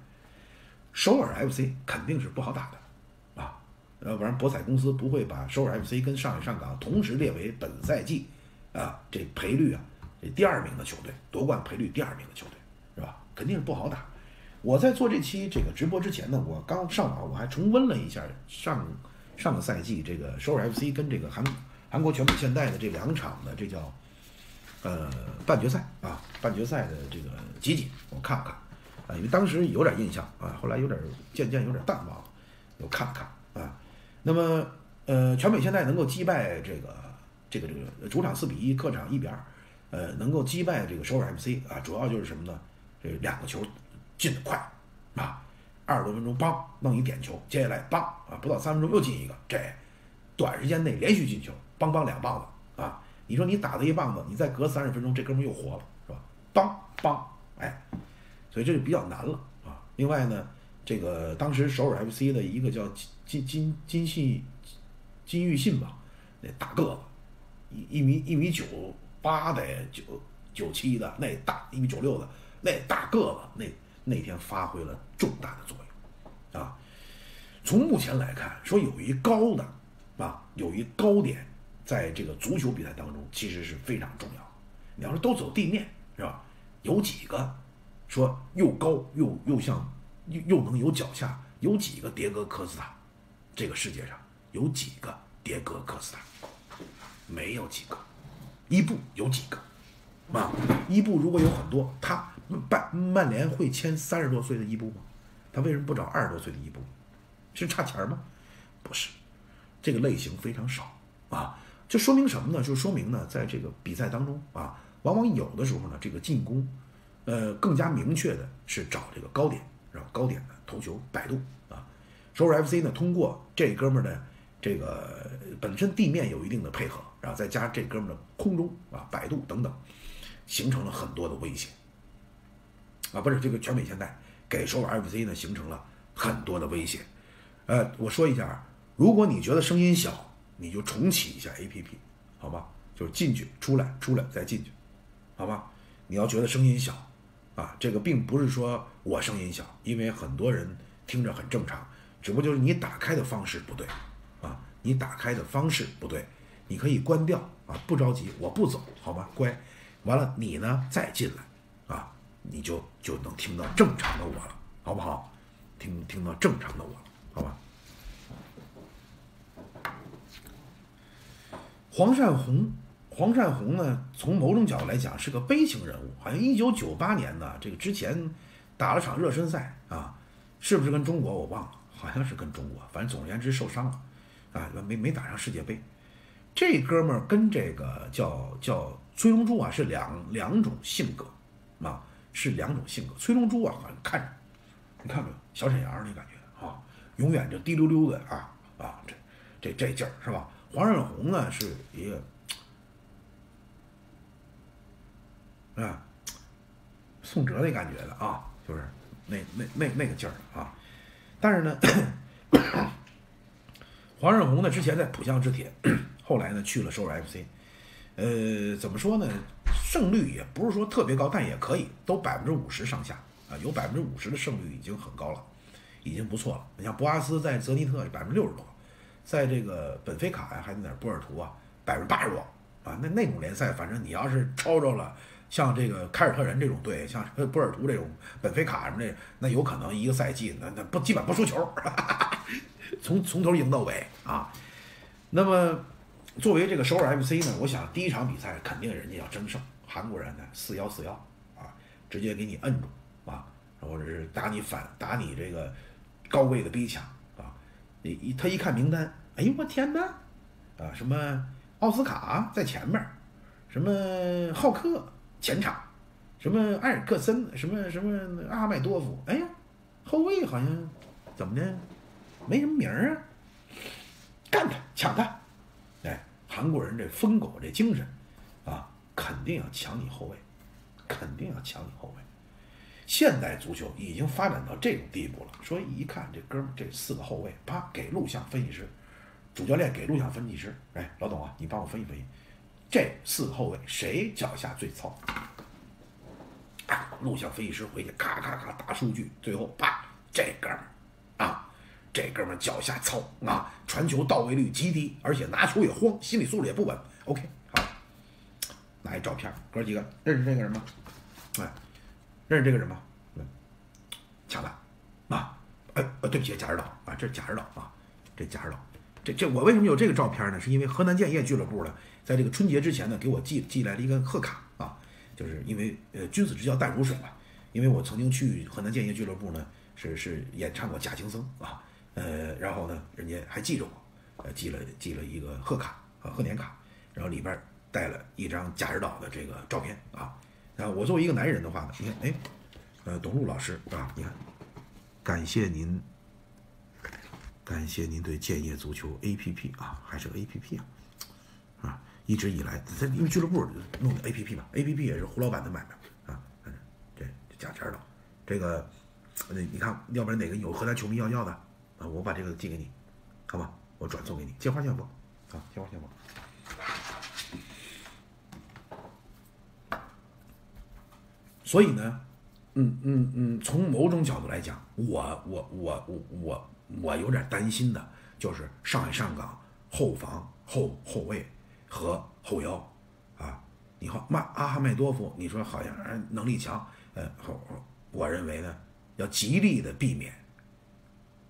首尔 FC 肯定是不好打的啊，要不然博彩公司不会把首尔 FC 跟上海上港同时列为本赛季啊这赔率啊这第二名的球队，夺冠赔率第二名的球队是吧？肯定是不好打。我在做这期这个直播之前呢，我刚上网我还重温了一下上上个赛季这个首尔 FC 跟这个韩韩国全美现代的这两场的这叫呃半决赛啊半决赛的这个集锦，我看了看啊，因为当时有点印象啊，后来有点渐渐有点淡忘了，我看了看啊。那么呃全美现在能够击败这个这个这个主场四比一，客场一比二，呃能够击败这个首尔 M C 啊，主要就是什么呢？这两个球。进的快，啊，二十多分钟，梆弄一点球，接下来梆啊，不到三分钟又进一个，这短时间内连续进球，梆梆两棒子！你说你打他一棒子，你再隔三十分钟，这哥们又活了，是吧？梆梆，哎，所以这就比较难了啊。另外呢，这个当时首尔 FC 的一个叫金金金金信金玉信吧，那大个子，一一米一米九八的九九七的那大一米九六的那大个子那。那天发挥了重大的作用，啊，从目前来看，说有一高的，啊，有一高点，在这个足球比赛当中其实是非常重要。你要是都走地面，是吧？有几个说又高又又像又又能有脚下？有几个迭戈科斯塔？这个世界上有几个迭戈科斯塔？没有几个。伊布有几个？啊，伊布如果有很多，他。曼曼联会签三十多岁的伊布吗？他为什么不找二十多岁的伊布？是差钱吗？不是，这个类型非常少啊。这说明什么呢？就说明呢，在这个比赛当中啊，往往有的时候呢，这个进攻，呃，更加明确的是找这个高点，然后高点呢头球摆渡啊。首尔 FC 呢，通过这哥们儿的这个本身地面有一定的配合，然后再加这哥们儿的空中啊摆渡等等，形成了很多的威胁。啊，不是这个全美现代给首尔 FC 呢形成了很多的威胁。呃，我说一下，如果你觉得声音小，你就重启一下 APP，好吧？就是进去、出来、出来再进去，好吧？你要觉得声音小，啊，这个并不是说我声音小，因为很多人听着很正常，只不过就是你打开的方式不对，啊，你打开的方式不对，你可以关掉啊，不着急，我不走，好吧？乖，完了你呢再进来。啊你就就能听到正常的我了，好不好？听听到正常的我了，好吧？黄善红，黄善红呢？从某种角度来讲是个悲情人物。好像一九九八年呢，这个之前打了场热身赛啊，是不是跟中国我忘了？好像是跟中国，反正总而言之受伤了啊，没没打上世界杯。这哥们儿跟这个叫叫崔龙洙啊是两两种性格啊。是两种性格，崔龙洙啊，好像看着，你看没有，小沈阳那感觉啊，永远就滴溜溜的啊啊，这这这劲儿是吧？黄善红呢是一个啊，宋哲那感觉的啊，就是那那那那个劲儿啊。但是呢，黄善红呢之前在浦项制铁，后来呢去了首尔 FC，呃，怎么说呢？胜率也不是说特别高，但也可以，都百分之五十上下啊，有百分之五十的胜率已经很高了，已经不错了。你像博阿斯在泽尼特百分之六十多，在这个本菲卡呀，还是哪波尔图啊，百分之八十多啊。那那种联赛，反正你要是超着了，像这个凯尔特人这种队，像波尔图这种本菲卡什么的，那有可能一个赛季那那不基本不输球，从从头赢到尾啊。那么作为这个首尔 FC 呢，我想第一场比赛肯定人家要争胜。韩国人呢，四幺四幺啊，直接给你摁住啊，或者是打你反打你这个高位的逼抢，一他一看名单，哎呦我天哪，啊什么奥斯卡在前面，什么浩克前场，什么埃尔克森，什么什么阿麦多夫，哎呀，后卫好像怎么的，没什么名儿啊，干他抢他，哎，韩国人这疯狗这精神啊。肯定要抢你后卫，肯定要抢你后卫。现代足球已经发展到这种地步了，所以一看这哥们这四个后卫，啪给录像分析师，主教练给录像分析师，哎，老董啊，你帮我分析分析，这四个后卫谁脚下最糙？啊，录像分析师回去咔咔咔大数据，最后啪，这哥们啊，这哥们脚下糙啊，传球到位率极低，而且拿球也慌，心理素质也不稳。OK，好，拿一照片，哥几个认识这个人吗？哎，认识这个人吗？嗯，强大啊，哎呃，对不起，贾指导啊，这是贾指导啊，这贾指导，这这我为什么有这个照片呢？是因为河南建业俱乐部呢，在这个春节之前呢，给我寄寄来了一个贺卡啊。就是因为呃君子之交淡如水嘛，因为我曾经去河南建业俱乐部呢，是是演唱过《假行僧》啊，呃，然后呢，人家还记着我，呃，寄了寄了一个贺卡啊贺年卡，然后里边带了一张贾指导的这个照片啊，啊我作为一个男人的话呢，你看，哎，呃，董路老师啊，你看，感谢您，感谢您对建业足球 APP 啊，还是个 APP 啊。啊一直以来，他因为俱乐部弄的 A P P 嘛，A P P 也是胡老板的买卖啊。这这钱了，这个你看，要不然哪个有河南球迷要要的啊？我把这个寄给你，好吧？我转送给你，借花献佛啊，借花献佛。所以呢，嗯嗯嗯，从某种角度来讲，我我我我我我有点担心的，就是上海上港后防后后卫。和后腰，啊，你好，麦阿哈迈多夫，你说好像能力强，呃，后我认为呢，要极力的避免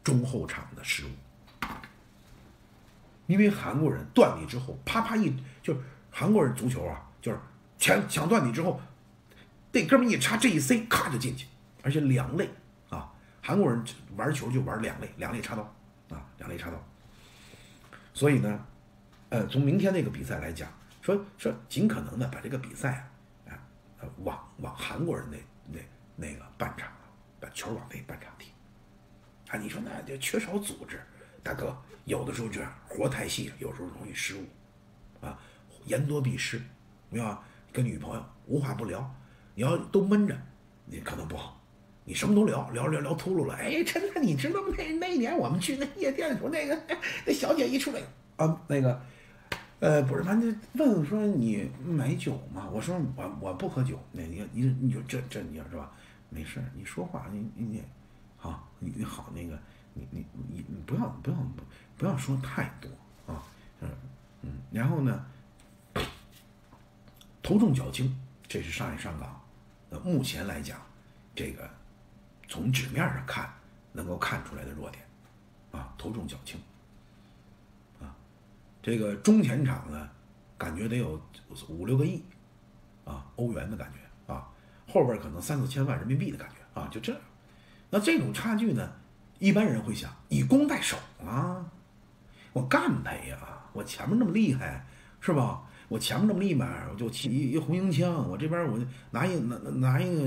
中后场的失误，因为韩国人断你之后，啪啪一，就是韩国人足球啊，就是抢抢断你之后，这哥们一插这一塞，咔就进去，而且两肋啊，韩国人玩球就玩两肋，两肋插刀啊，两肋插刀，所以呢。呃，从明天那个比赛来讲，说说尽可能的把这个比赛啊，啊，往往韩国人那那那个半场，把球往那半场踢。啊，你说那就缺少组织，大哥，有的时候这样活太细了，有时候容易失误，啊，言多必失，明白吗？跟女朋友无话不聊，你要都闷着，你可能不好，你什么都聊，聊聊聊秃噜了。哎，陈子，你知道吗？那那年我们去那夜店的时候，那个那小姐一出来，啊，那个。呃，不是，他就问说你买酒吗？我说我我不喝酒。那你你你就这这你是吧？没事，你说话你你好你你好那个你你你你不要不要不要说太多啊嗯嗯，然后呢，头重脚轻，这是上一上岗目前来讲，这个从纸面上看能够看出来的弱点啊，头重脚轻。啊这个中前场呢，感觉得有五六个亿，啊，欧元的感觉啊，后边可能三四千万人民币的感觉啊，就这样。那这种差距呢，一般人会想以攻代守啊，我干他呀，我前面那么厉害，是吧？我前面那么立马，我就骑一一红缨枪，我这边我拿一拿拿一个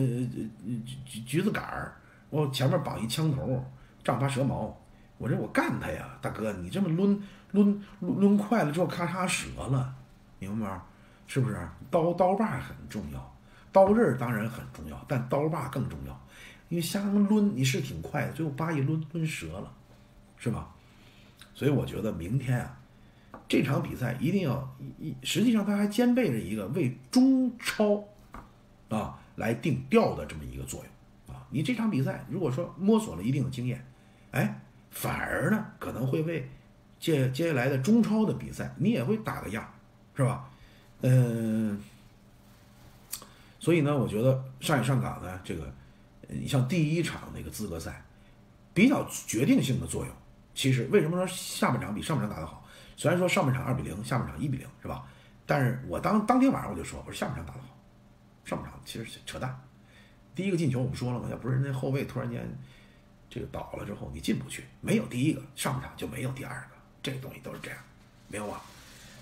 橘橘子杆儿，我前面绑一枪头，丈八蛇矛，我这我干他呀，大哥，你这么抡。抡抡抡快了之后，咔嚓折了，明白吗？是不是？刀刀把很重要，刀刃当然很重要，但刀把更重要，因为瞎抡你是挺快的，最后叭一抡抡折了，是吧？所以我觉得明天啊，这场比赛一定要一，实际上它还兼备着一个为中超啊来定调的这么一个作用啊。你这场比赛如果说摸索了一定的经验，哎，反而呢可能会为。接接下来的中超的比赛，你也会打个样，是吧？嗯，所以呢，我觉得上海上港呢，这个你像第一场那个资格赛，比较决定性的作用。其实为什么说下半场比上半场打得好？虽然说上半场二比零，下半场一比零，是吧？但是我当当天晚上我就说，我说下半场打得好，上半场其实扯淡。第一个进球我们说了嘛，要不是那后卫突然间这个倒了之后，你进不去，没有第一个，上半场就没有第二个。这东西都是这样，明白吗？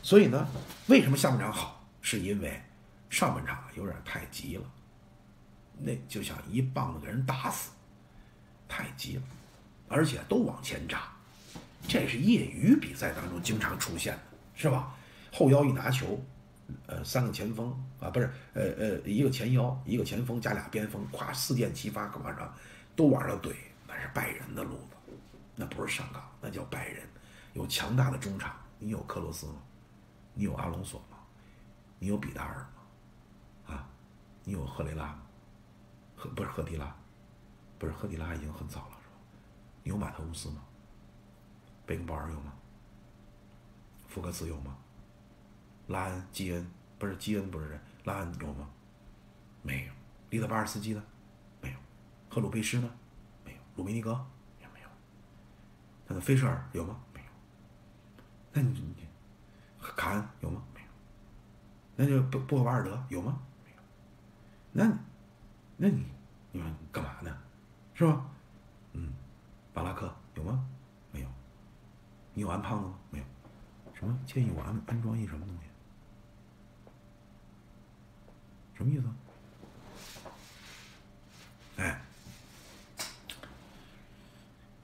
所以呢，为什么下半场好？是因为上半场有点太急了，那就像一棒子给人打死，太急了，而且都往前扎，这是业余比赛当中经常出现的，是吧？后腰一拿球，呃，三个前锋啊，不是，呃呃，一个前腰，一个前锋加俩边锋，咵，四箭齐发，往上都往上怼，那是拜仁的路子，那不是上港，那叫拜仁。有强大的中场，你有克罗斯吗？你有阿隆索吗？你有比达尔吗？啊，你有赫雷拉吗？赫不是赫迪拉，不是赫迪拉已经很早了，是吧？你有马特乌斯吗？贝根鲍尔有吗？福克斯有吗？拉恩、基恩不是基恩不是人，拉恩有吗？没有。里德巴尔斯基呢？没有。赫鲁贝斯呢？没有。鲁梅尼格也没有。那菲舍尔有吗？没有。那你你卡恩有吗？没有。那就布布赫瓦尔德有吗？没有。那那你你们干嘛呢？是吧？嗯，巴拉克有吗？你有安胖子吗？没有。什么建议我安安装一什么东西？什么意思？哎，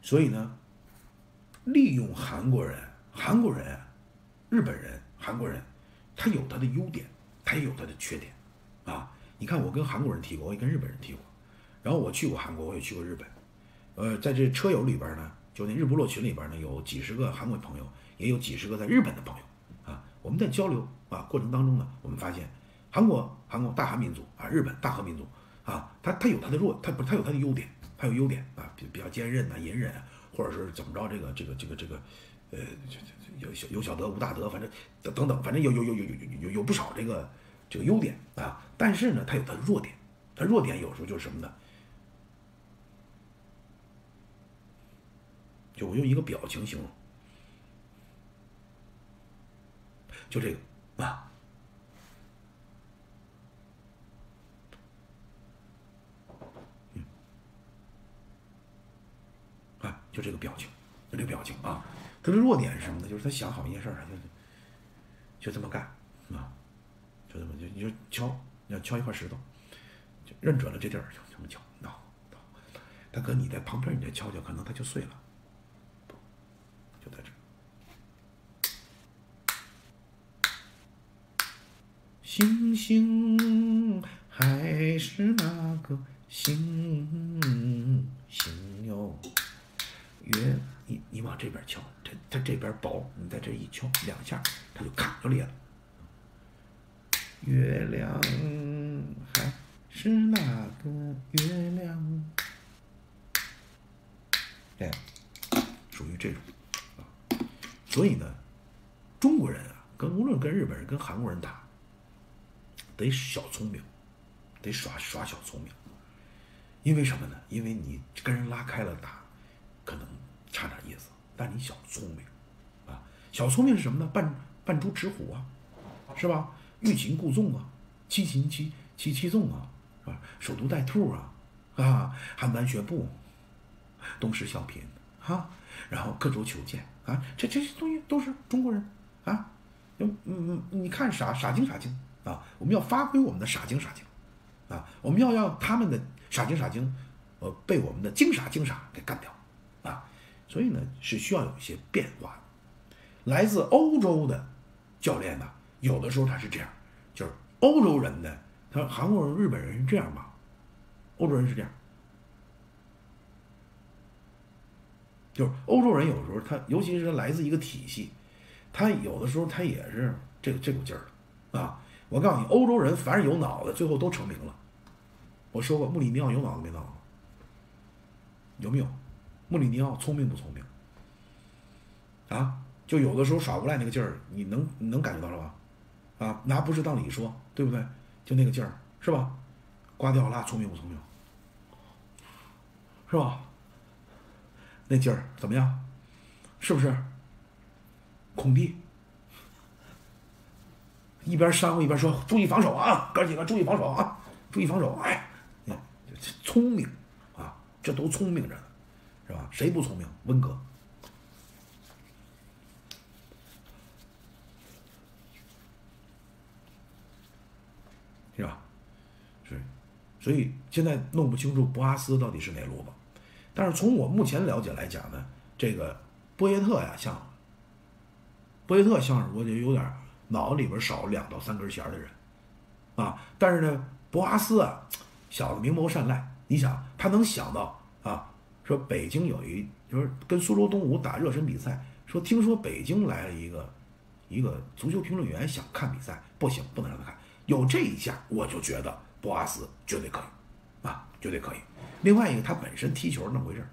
所以呢，利用韩国人、韩国人、日本人、韩国人，他有他的优点，他也有他的缺点，啊，你看我跟韩国人提过，我也跟日本人提过，然后我去过韩国，我也去过日本，呃，在这车友里边呢，就那日不落群里边呢，有几十个韩国朋友，也有几十个在日本的朋友，啊，我们在交流啊过程当中呢，我们发现韩国韩国大韩民族啊，日本大和民族。啊，他他有他的弱，他不他有他的优点，他有优点啊，比比较坚韧呐，隐忍啊，或者是怎么着，这个这个这个这个，呃，有小有小德无大德，反正等等等，反正有有有有有有有不少这个这个优点啊，但是呢，他有他的弱点，他弱点有时候就是什么呢？就我用一个表情形容，就这个啊。就这个表情，就这个表情啊，他的弱点是什么呢？就是他想好一件事儿，他就就这么干啊，就这么就你就敲，你要敲一块石头，就认准了这地儿就这么敲，闹闹。大哥，你在旁边你再敲敲，可能它就碎了，就在这。星星还是那个星星哟。月，你你往这边敲，它它这边薄，你在这一敲两下，它就咔就裂了。月亮还是那个月亮，哎，属于这种啊。所以呢，中国人啊，跟无论跟日本人、跟韩国人打，得小聪明，得耍耍小聪明。因为什么呢？因为你跟人拉开了打。可能差点意思，但你小聪明，啊，小聪明是什么呢？扮扮猪吃虎啊，是吧？欲擒故纵啊，七擒七七七纵啊，是吧？守株待兔啊，啊，邯郸学步，东施效颦，哈，然后刻舟求剑啊，这这些东西都是中国人啊，嗯嗯嗯，你看傻傻精傻精啊，我们要发挥我们的傻精傻精啊，我们要让他们的傻精傻精，呃，被我们的精傻精傻给干掉。啊所以呢，是需要有一些变化。来自欧洲的教练呢，有的时候他是这样，就是欧洲人的，他韩国人、日本人是这样吧？欧洲人是这样，就是欧洲人有时候他，尤其是来自一个体系，他有的时候他也是这个这股劲儿啊。我告诉你，欧洲人凡是有脑子，最后都成名了。我说过，穆里尼奥有脑子没脑子？有没有？穆里尼奥聪明不聪明？啊，就有的时候耍无赖那个劲儿，你能你能感觉到了吧？啊，拿不是当理说，对不对？就那个劲儿，是吧？瓜迪奥拉聪明不聪明？是吧？那劲儿怎么样？是不是？孔蒂一边扇呼一边说：“注意防守啊，哥几个注意防守啊，注意防守！”哎，聪明啊，这都聪明着呢。是吧？谁不聪明？温格，是吧？是，所以现在弄不清楚博阿斯到底是哪路子。但是从我目前了解来讲呢，这个波耶特呀，像波耶特像是我就有点脑子里边少两到三根弦的人啊。但是呢，博阿斯啊，小子明眸善睐，你想他能想到啊？说北京有一，就是跟苏州东吴打热身比赛，说听说北京来了一个一个足球评论员想看比赛，不行，不能让他看。有这一下，我就觉得博阿斯绝对可以，啊，绝对可以。另外一个，他本身踢球那么回事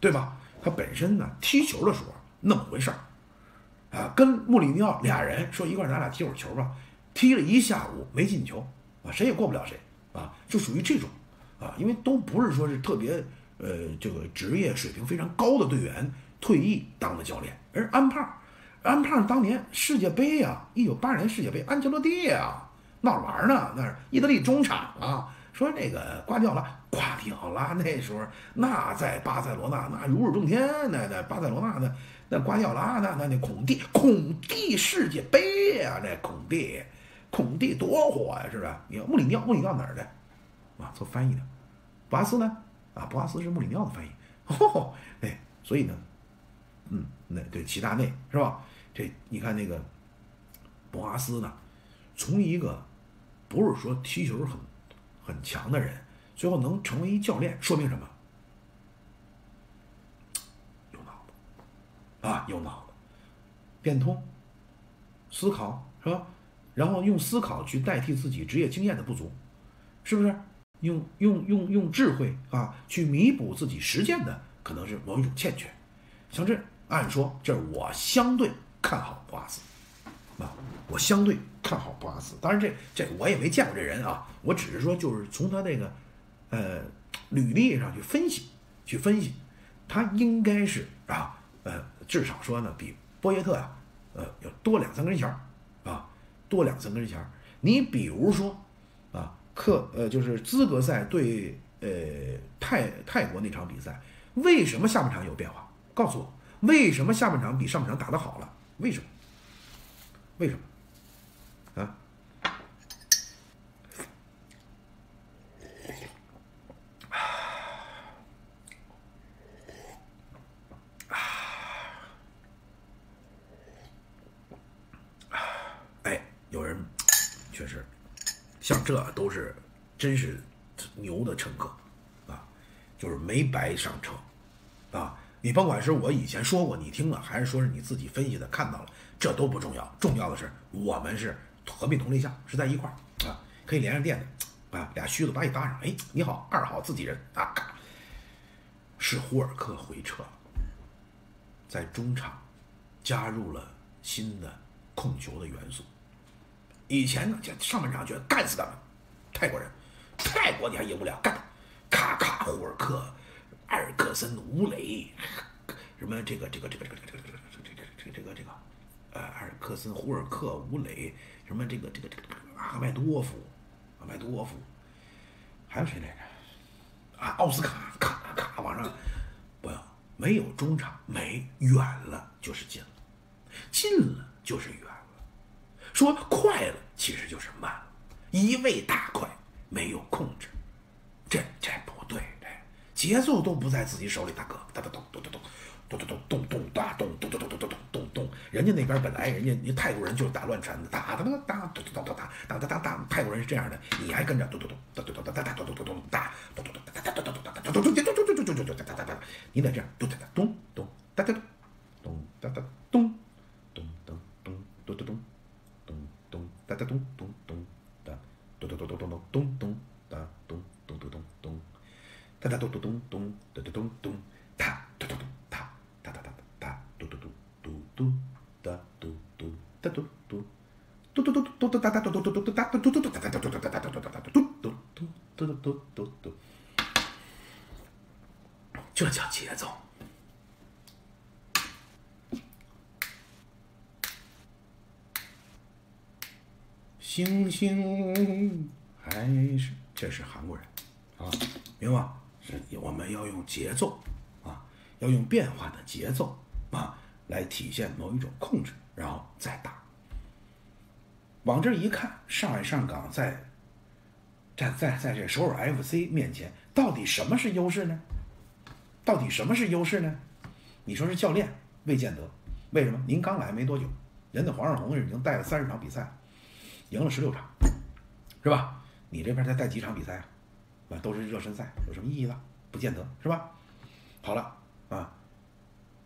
对吧？他本身呢踢球的时候那么回事儿，啊，跟穆里尼奥俩人说一块儿咱俩踢会儿球吧，踢了一下午没进球，啊，谁也过不了谁，啊，就属于这种，啊，因为都不是说是特别呃这个职业水平非常高的队员退役当的教练，而安胖，安胖当年世界杯呀，一九八二年世界杯，安切洛蒂呀。闹着玩呢，那是意大利中场啊。说那个瓜迪奥拉，瓜迪奥拉那时候那在巴塞罗那那如日中天，那那巴塞罗那那那瓜迪奥拉那那那孔蒂孔蒂世界杯呀，那孔蒂孔蒂多火呀，是不是？你看穆里尼奥穆里尼奥哪儿的？啊，做翻译的。博阿斯呢？啊，博阿斯是穆里尼奥的翻译。哦，哎，所以呢，嗯，那对齐达内是吧？这你看那个博阿斯呢，从一个。不是说踢球很很强的人，最后能成为一教练，说明什么？有脑子啊，有脑子，变通，思考是吧？然后用思考去代替自己职业经验的不足，是不是？用用用用智慧啊，去弥补自己实践的可能是某一种欠缺。像这，按说这是我相对看好布阿斯啊，我相对。看好布阿斯，当然这这我也没见过这人啊，我只是说就是从他那个，呃，履历上去分析，去分析，他应该是啊，呃，至少说呢比波耶特呀，呃，要多两三根弦儿啊，多两三根弦儿。你比如说啊，克呃就是资格赛对呃泰泰国那场比赛，为什么下半场有变化？告诉我，为什么下半场比上半场打得好了？为什么？为什么？啊！哎，有人确实，像这都是真是牛的乘客啊，就是没白上车啊！你甭管是我以前说过你听了，还是说是你自己分析的看到了，这都不重要，重要的是我们是。合并同类项是在一块儿啊，可以连上电的啊，俩须子把你搭上。哎，你好，二号自己人啊，是胡尔克回撤，在中场加入了新的控球的元素。以前呢，就上半场觉得干死他们，泰国人，泰国你还赢不了，干，咔咔，胡尔克、埃尔克森、吴磊，什么这个这个这个这个这个这个这个这个这个这个，呃，埃尔克森、胡尔克、吴磊。什么这个这个这个阿麦多夫，阿麦多夫，还有谁来着？啊，奥斯卡，咔咔往上，不要，没有中场，没远了就是近了，近了就是远了。说快了其实就是慢了，一味大快没有控制，这这不对，节奏都不在自己手里，大哥，哒哒咚咚咚咚。咚咚咚咚咚哒咚咚咚咚咚咚咚咚咚，人家那边本来人家泰国人就是打乱传的，哒哒哒哒咚咚咚咚哒哒哒哒哒，泰国人是这样的，你还跟着咚咚咚咚咚咚哒哒咚咚咚咚哒咚咚咚哒哒咚咚咚哒咚咚咚咚咚咚咚咚咚咚哒哒哒，你得这样咚哒哒咚咚哒哒咚哒哒咚咚咚咚咚咚咚咚咚哒哒咚咚咚哒咚咚咚咚咚咚咚哒咚咚咚咚咚，哒哒咚咚咚咚哒哒咚咚哒咚咚咚哒哒哒哒哒嘟嘟嘟嘟嘟哒嘟嘟哒嘟嘟嘟嘟嘟嘟嘟嘟哒哒嘟嘟嘟嘟嘟哒嘟嘟嘟哒哒哒哒哒哒哒哒哒哒哒哒嘟嘟嘟嘟嘟嘟嘟嘟，这叫节奏。星星还是这是韩国人啊，明白？是我们要用节奏啊，要用变化的节奏啊。来体现某一种控制，然后再打。往这一看，上海上港在在在在这首尔 FC 面前，到底什么是优势呢？到底什么是优势呢？你说是教练未见得，为什么？您刚来没多久，人家黄少红已经带了三十场比赛，赢了十六场，是吧？你这边再带几场比赛啊？啊，都是热身赛，有什么意义呢？不见得，是吧？好了啊。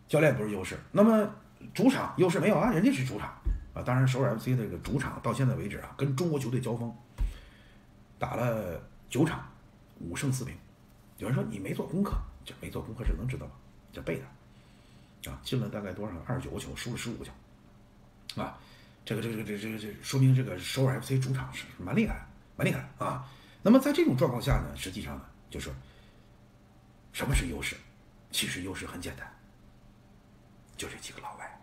教练不是优势，那么主场优势没有啊？人家是主场，啊。当然，首尔 FC 这个主场到现在为止啊，跟中国球队交锋打了九场，五胜四平。有人说你没做功课，这没做功课是能知道吗？这背的啊，进了大概多少？二十九个球，输了十五个球，啊，这个这个这个这个这说明这个首尔 FC 主场是蛮厉害，蛮厉害啊。那么在这种状况下呢，实际上呢，就是什么是优势？其实优势很简单，就这几个老外，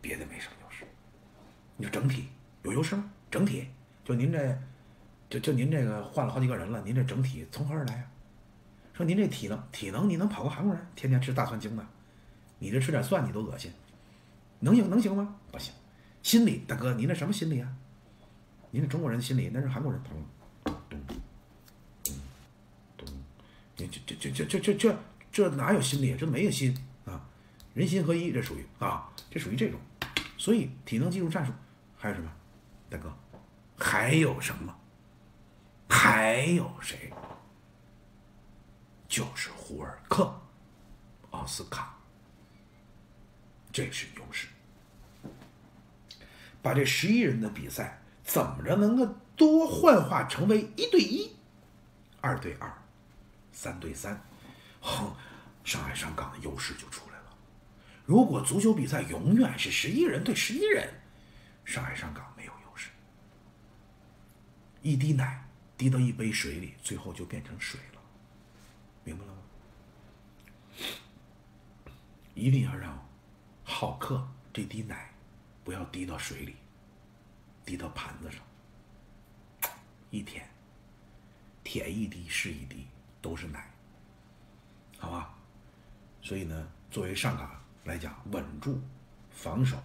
别的没什么优势。你说整体有优势吗？整体就您这，就就您这个换了好几个人了，您这整体从何而来啊？说您这体能，体能你能跑过韩国人？天天吃大蒜精的，你这吃点蒜你都恶心，能行能行吗？不行。心理大哥，您那什么心理啊？您是中国人心理那是韩国人，咚咚咚咚，你这这这这这这这哪有心理？这没有心啊！人心合一，这属于啊，这属于这种。所以体能、技术、战术，还有什么？大哥，还有什么？还有谁？就是胡尔克、奥斯卡，这是优势。把这十一人的比赛怎么着能够多幻化成为一对一、二对二、三对三？哼，上海上港的优势就出来了。如果足球比赛永远是十一人对十一人，上海上港没有优势。一滴奶滴到一杯水里，最后就变成水了。明白了吗？一定要让好客这滴奶不要滴到水里，滴到盘子上，一舔，舔一滴是一滴，都是奶，好吧？所以呢，作为上港来讲，稳住防守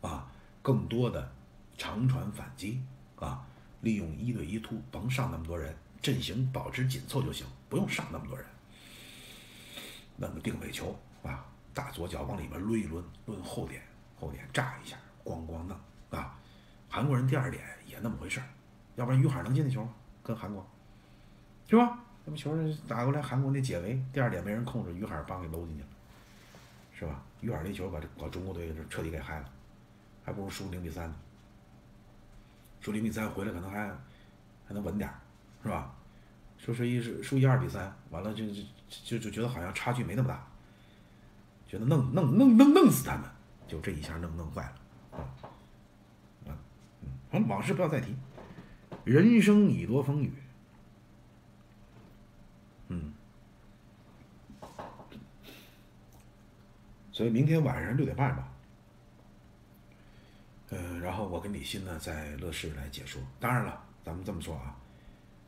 啊，更多的长传反击啊，利用一对一突，甭上那么多人，阵型保持紧凑就行，不用上那么多人。弄个定位球啊，大左脚往里面抡一抡，抡后点，后点炸一下，咣咣弄啊！韩国人第二点也那么回事儿，要不然于海能进那球？跟韩国，是吧？那么球打过来，韩国那解围，第二点没人控制，于海帮给搂进去了，是吧？于海那球把这把中国队这彻底给害了，还不如输零比三呢。输零比三回来可能还还能稳点儿，是吧？说是一是输一二比三，完了就就就就觉得好像差距没那么大，觉得弄弄弄弄弄死他们，就这一下弄弄坏了，嗯，往事不要再提，人生已多风雨，嗯，所以明天晚上六点半吧，呃，然后我跟李欣呢在乐视来解说，当然了，咱们这么说啊，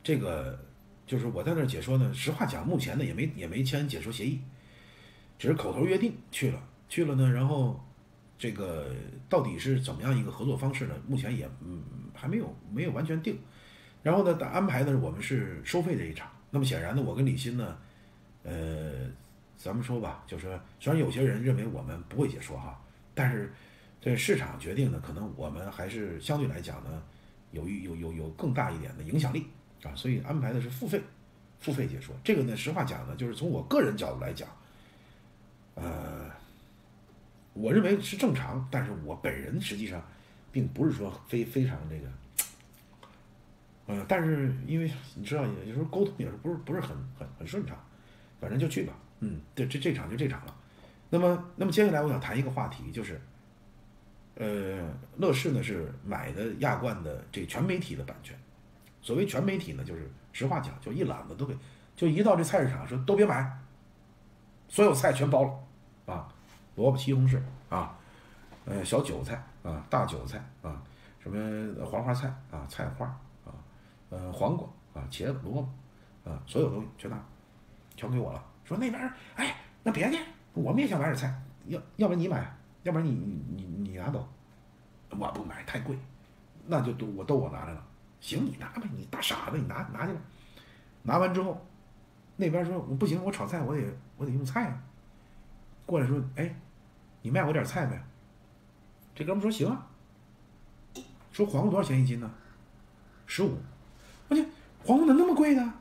这个。就是我在那儿解说呢，实话讲，目前呢也没也没签解说协议，只是口头约定去了。去了呢，然后这个到底是怎么样一个合作方式呢？目前也嗯还没有没有完全定。然后呢，安排呢我们是收费这一场。那么显然呢，我跟李欣呢，呃，咱们说吧，就是虽然有些人认为我们不会解说哈，但是这市场决定呢，可能我们还是相对来讲呢，有有有有更大一点的影响力。啊，所以安排的是付费，付费解说。这个呢，实话讲呢，就是从我个人角度来讲，呃，我认为是正常，但是我本人实际上并不是说非非常这个，呃，但是因为你知道，有时候沟通也是不是不是很很很顺畅，反正就去吧，嗯，对这这场就这场了。那么，那么接下来我想谈一个话题，就是，呃，乐视呢是买的亚冠的这全媒体的版权。所谓全媒体呢，就是实话讲，就一揽子都给，就一到这菜市场说都别买，所有菜全包了，啊，萝卜、西红柿啊，呃，小韭菜啊，大韭菜啊，什么黄花菜啊，菜花啊，呃，黄瓜啊，茄子、萝卜啊，所有东西全拿，全给我了。说那边哎，那别的我们也想买点菜，要要不然你买，要不然你你你你拿走，我不买太贵，那就都我都我拿来了。行，你拿吧，你大傻子，你拿拿去吧。拿完之后，那边说我不行，我炒菜我得我得用菜啊。过来说，哎，你卖我点菜呗。这哥们说行啊。说黄瓜多少钱一斤呢？十五。我去，黄瓜咋那么贵呢？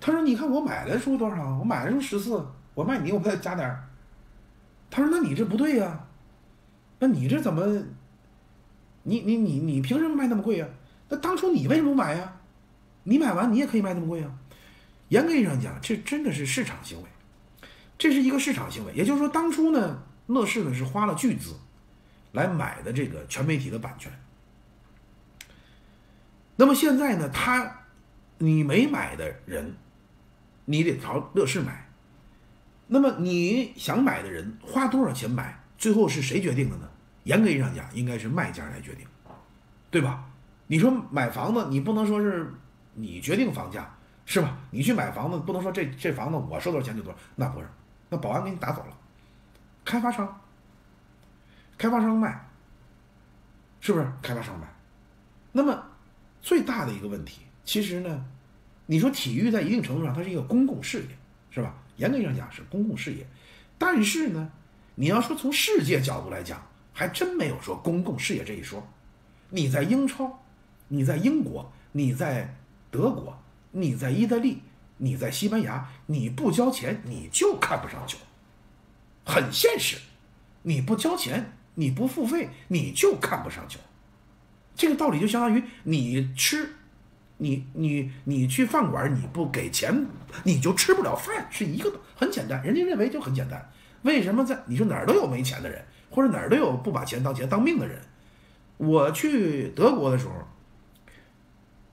他说你看我买的时候多少？我买的时候十四，我卖你我再加点儿。他说那你这不对呀，那你这怎么你你你你凭什么卖那么贵呀？那当初你为什么不买呀？你买完你也可以卖那么贵啊。严格意义上讲，这真的是市场行为，这是一个市场行为。也就是说，当初呢，乐视呢是花了巨资来买的这个全媒体的版权。那么现在呢，他你没买的人，你得朝乐视买。那么你想买的人花多少钱买，最后是谁决定的呢？严格意义上讲，应该是卖家来决定，对吧？你说买房子，你不能说是你决定房价，是吧？你去买房子，不能说这这房子我收多少钱就多少，那不是，那保安给你打走了，开发商，开发商卖，是不是？开发商卖，那么最大的一个问题，其实呢，你说体育在一定程度上它是一个公共事业，是吧？严格上讲是公共事业，但是呢，你要说从世界角度来讲，还真没有说公共事业这一说。你在英超，你在英国，你在德国，你在意大利，你在西班牙，你不交钱你就看不上球，很现实。你不交钱，你不付费，你就看不上球。这个道理就相当于你吃。你你你去饭馆，你不给钱，你就吃不了饭，是一个，很简单。人家认为就很简单。为什么在你说哪儿都有没钱的人，或者哪儿都有不把钱当钱当命的人？我去德国的时候，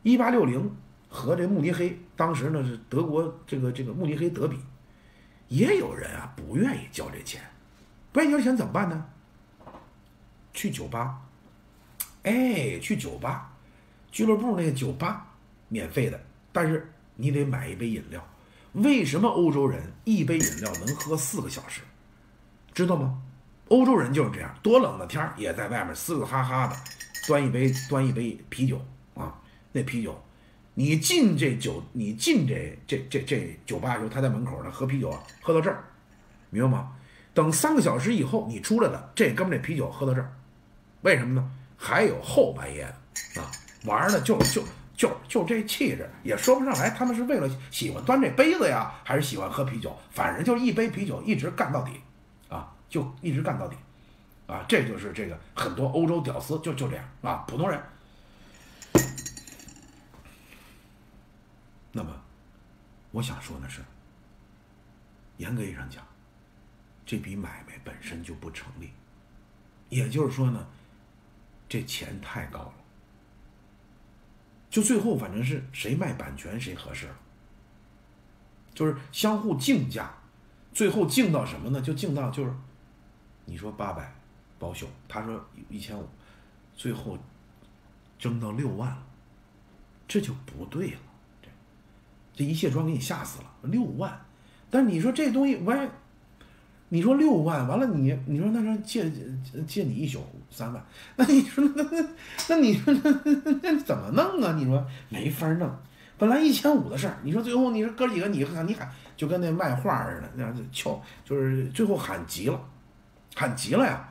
一八六零和这慕尼黑，当时呢是德国这个这个慕尼黑德比，也有人啊不愿意交这钱，不愿意交钱怎么办呢？去酒吧，哎，去酒吧，俱乐部那个酒吧。免费的，但是你得买一杯饮料。为什么欧洲人一杯饮料能喝四个小时？知道吗？欧洲人就是这样，多冷的天儿也在外面嘶嘶哈哈的端一杯端一杯啤酒啊。那啤酒，你进这酒，你进这这这这酒吧的时候，他在门口呢喝啤酒啊，喝到这儿，明白吗？等三个小时以后你出来了，这哥们这啤酒喝到这儿，为什么呢？还有后半夜的啊，玩的就就。就就这气质也说不上来，他们是为了喜欢端这杯子呀，还是喜欢喝啤酒？反正就一杯啤酒一直干到底，啊，就一直干到底，啊，这就是这个很多欧洲屌丝就就这样啊，普通人。那么，我想说的是，严格意义上讲，这笔买卖本身就不成立，也就是说呢，这钱太高了。就最后反正是谁卖版权谁合适，就是相互竞价，最后竞到什么呢？就竞到就是，你说八百包宿，他说一千五，最后争到六万了，这就不对了。这一卸妆给你吓死了，六万，但是你说这东西我。你说六万完了，你你说那说借借你一宿三万，那你说那那那你说那那怎么弄啊？你说没法弄。本来一千五的事儿，你说最后你说哥几个你喊你喊，就跟那卖画似的，那样就敲，就是最后喊急了，喊急了呀！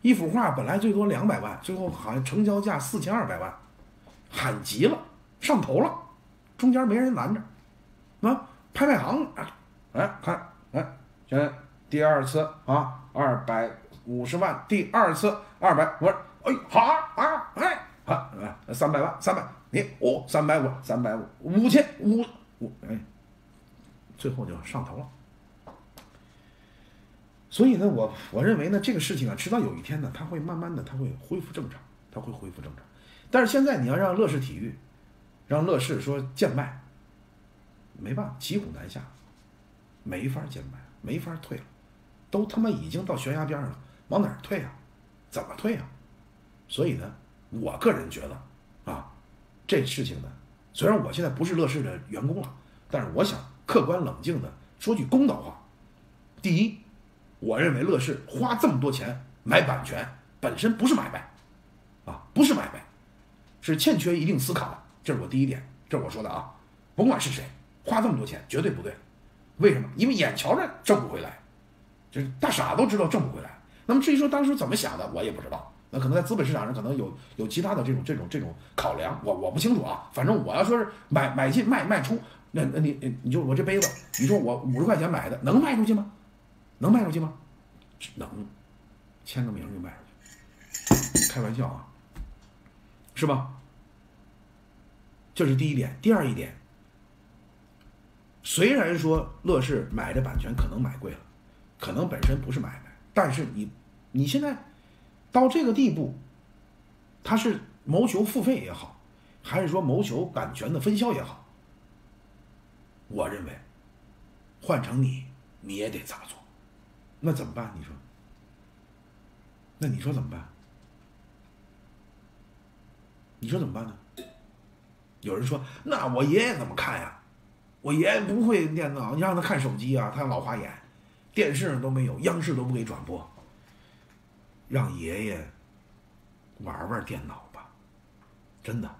一幅画本来最多两百万，最后好像成交价四千二百万，喊急了，上头了，中间没人拦着，啊，拍卖行哎看哎现在。第二次啊，二百五十万。第二次二百，我说，哎，好啊，哎，好，三百万，三百，你五，三百五，三百五，五千五五，哎，最后就上头了。所以呢，我我认为呢，这个事情啊，迟早有一天呢，它会慢慢的，它会恢复正常，它会恢复正常。但是现在你要让乐视体育，让乐视说贱卖，没办法，骑虎难下，没法贱卖，没法退了。都他妈已经到悬崖边上了，往哪儿退啊？怎么退啊？所以呢，我个人觉得，啊，这事情呢，虽然我现在不是乐视的员工了，但是我想客观冷静的说句公道话。第一，我认为乐视花这么多钱买版权本身不是买卖，啊，不是买卖，是欠缺一定思考的，这是我第一点，这是我说的啊。甭管是谁花这么多钱，绝对不对。为什么？因为眼瞧着挣不回来。就是大傻都知道挣不回来。那么至于说当时怎么想的，我也不知道。那可能在资本市场上可能有有其他的这种这种这种考量，我我不清楚啊。反正我要说是买买进卖卖出，那那你你就我这杯子，你说我五十块钱买的，能卖出去吗？能卖出去吗？能，签个名就卖出去。开玩笑啊，是吧？这是第一点。第二一点，虽然说乐视买的版权可能买贵了，可能本身不是买卖，但是你你现在到这个地步，他是谋求付费也好，还是说谋求版权的分销也好，我认为换成你你也得这么做，那怎么办？你说？那你说怎么办？你说怎么办呢？有人说：“那我爷爷怎么看呀？我爷爷不会电脑，你让他看手机啊，他老花眼，电视上都没有，央视都不给转播。让爷爷玩玩电脑吧，真的，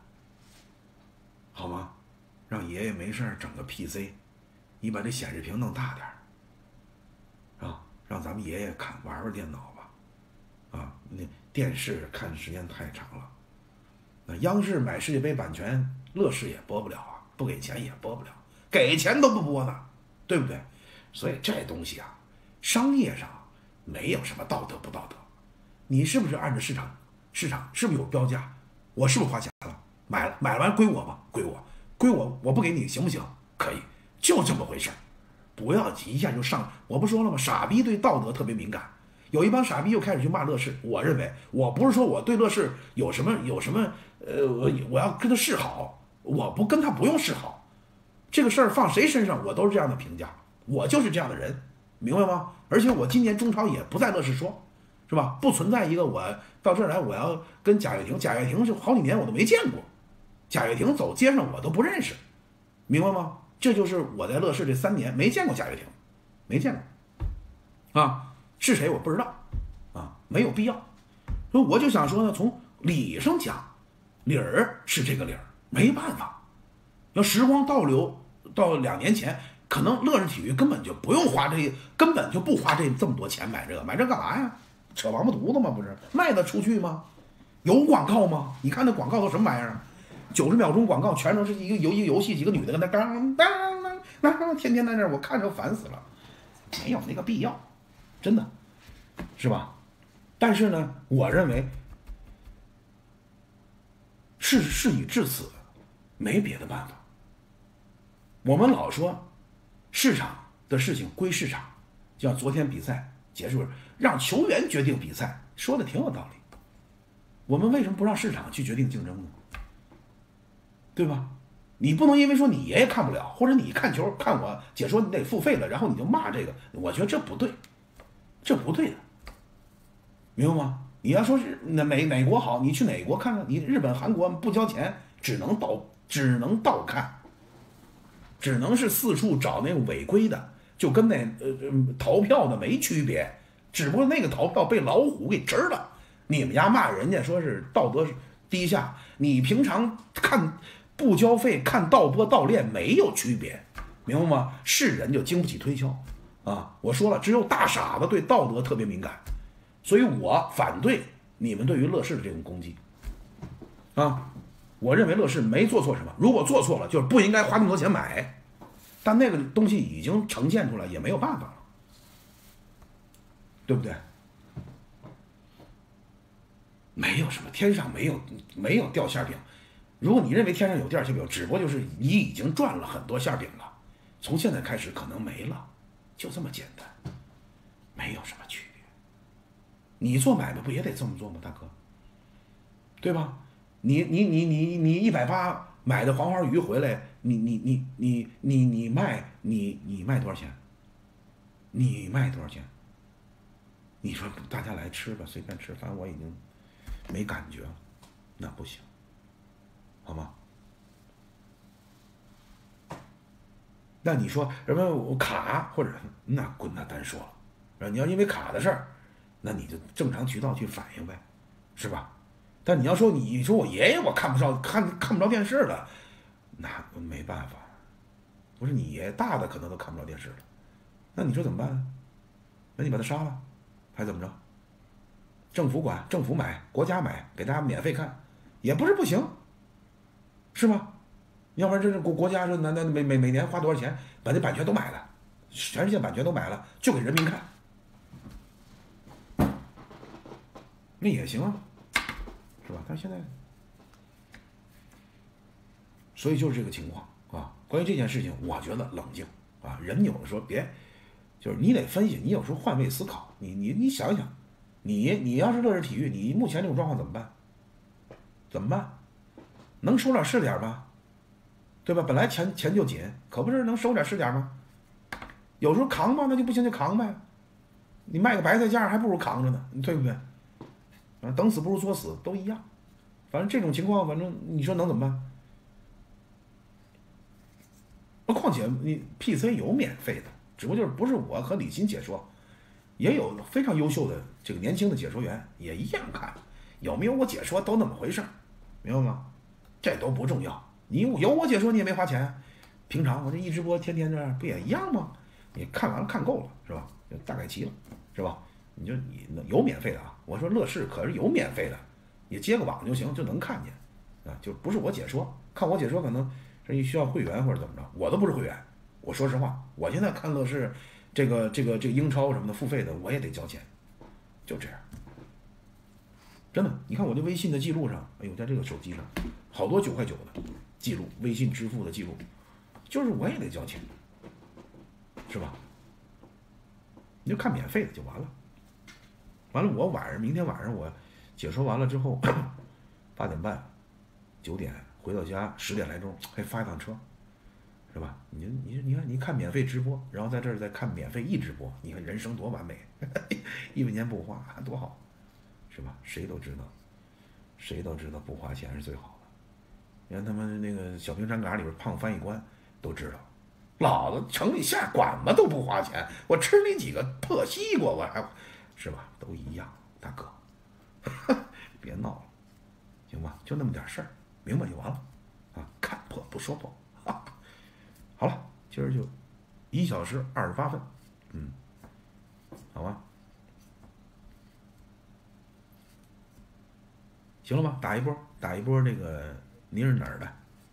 好吗？让爷爷没事整个 PC，你把这显示屏弄大点啊，让咱们爷爷看玩玩电脑吧，啊，那电视看时间太长了。那央视买世界杯版权。”乐视也播不了啊，不给钱也播不了，给钱都不播呢，对不对？所以这东西啊，商业上没有什么道德不道德，你是不是按照市场？市场是不是有标价？我是不是花钱了？买了，买完归我吧，归我，归我，我不给你行不行？可以，就这么回事不要急一下就上，我不说了吗？傻逼对道德特别敏感，有一帮傻逼又开始去骂乐视。我认为，我不是说我对乐视有什么有什么，呃，我我要跟他示好。我不跟他不用示好，这个事儿放谁身上我都是这样的评价，我就是这样的人，明白吗？而且我今年中超也不在乐视说，是吧？不存在一个我到这儿来我要跟贾跃亭，贾跃亭是好几年我都没见过，贾跃亭走街上我都不认识，明白吗？这就是我在乐视这三年没见过贾跃亭，没见过，啊，是谁我不知道，啊，没有必要，所以我就想说呢，从理上讲，理儿是这个理儿。没办法，要时光倒流到两年前，可能乐视体育根本就不用花这，根本就不花这这么多钱买这个，买这干嘛呀？扯王八犊子吗？不是卖得出去吗？有广告吗？你看那广告都什么玩意儿？九十秒钟广告全都是一个游一个游戏，几个女的跟那当当当当，天天在那，我看着烦死了，没有那个必要，真的，是吧？但是呢，我认为事事已至此。没别的办法。我们老说，市场的事情归市场，就像昨天比赛结束，让球员决定比赛，说的挺有道理。我们为什么不让市场去决定竞争呢？对吧？你不能因为说你爷爷看不了，或者你看球看我解说你得付费了，然后你就骂这个，我觉得这不对，这不对的，明白吗？你要说是哪哪哪国好，你去哪国看看，你日本、韩国不交钱，只能倒。只能倒看，只能是四处找那个违规的，就跟那呃逃票的没区别，只不过那个逃票被老虎给吃了。你们家骂人家说是道德低下，你平常看不交费看盗播倒练没有区别，明白吗？是人就经不起推敲啊！我说了，只有大傻子对道德特别敏感，所以我反对你们对于乐视的这种攻击啊。我认为乐视没做错什么，如果做错了，就是不应该花那么多钱买。但那个东西已经呈现出来，也没有办法了，对不对？没有什么天上没有没有掉馅饼。如果你认为天上有掉馅饼，只不过就是你已经赚了很多馅饼了，从现在开始可能没了，就这么简单，没有什么区别。你做买卖不也得这么做吗，大哥？对吧？你你你你你一百八买的黄花鱼回来，你你你你你你卖你你卖多少钱？你卖多少钱？你说大家来吃吧，随便吃，反正我已经没感觉了，那不行，好吗？那你说什么卡或者那滚那单说了，你要因为卡的事儿，那你就正常渠道去反映呗，是吧？但你要说你说我爷爷我看不上看看不着电视了，那没办法，不是你爷爷大的可能都看不着电视了，那你说怎么办？那你把他杀了，还怎么着？政府管，政府买，国家买，给大家免费看，也不是不行，是吧？要不然这是国国家说那那每每每年花多少钱把这版权都买了，全世界版权都买了，就给人民看，那也行啊。是吧？但现在所以就是这个情况啊。关于这件事情，我觉得冷静啊，人有的时候别，就是你得分析，你有时候换位思考，你你你想想，你你要是乐视体育，你目前这种状况怎么办？怎么办？能收点是点吧，对吧？本来钱钱就紧，可不是能收点是点吗？有时候扛吧，那就不行就扛呗。你卖个白菜价还不如扛着呢，对不对？啊，等死不如作死，都一样。反正这种情况，反正你说能怎么办？况且你 PC 有免费的，只不过就是不是我和李欣解说，也有非常优秀的这个年轻的解说员，也一样看。有没有我解说都那么回事，明白吗？这都不重要。你有我解说，你也没花钱。平常我这一直播，天天这样，不也一样吗？你看完了看够了是吧？就大概齐了是吧？你就你有免费的啊？我说乐视可是有免费的，你接个网就行，就能看见啊。就不是我解说，看我解说可能是需要会员或者怎么着，我都不是会员。我说实话，我现在看乐视这个这个这个英超什么的付费的，我也得交钱，就这样。真的，你看我这微信的记录上，哎呦，在这个手机上，好多九块九的记录，微信支付的记录，就是我也得交钱，是吧？你就看免费的就完了。完了，我晚上明天晚上我解说完了之后，八点半、九点回到家，十点来钟还发一趟车，是吧？你你你看，你看免费直播，然后在这儿再看免费一直播，你看人生多完美，一分钱不花，多好。是吧？谁都知道，谁都知道不花钱是最好的。你看他们那个小平山岗里边胖翻译官都知道，老子城里下馆子都不花钱，我吃你几个破西瓜我还，是吧？都一样，大哥，别闹了，行吧？就那么点事儿，明白就完了，啊，看破不说破。好了，今儿就一小时二十八分，嗯，好吧。行了吧，打一波，打一波。这个您是哪儿的？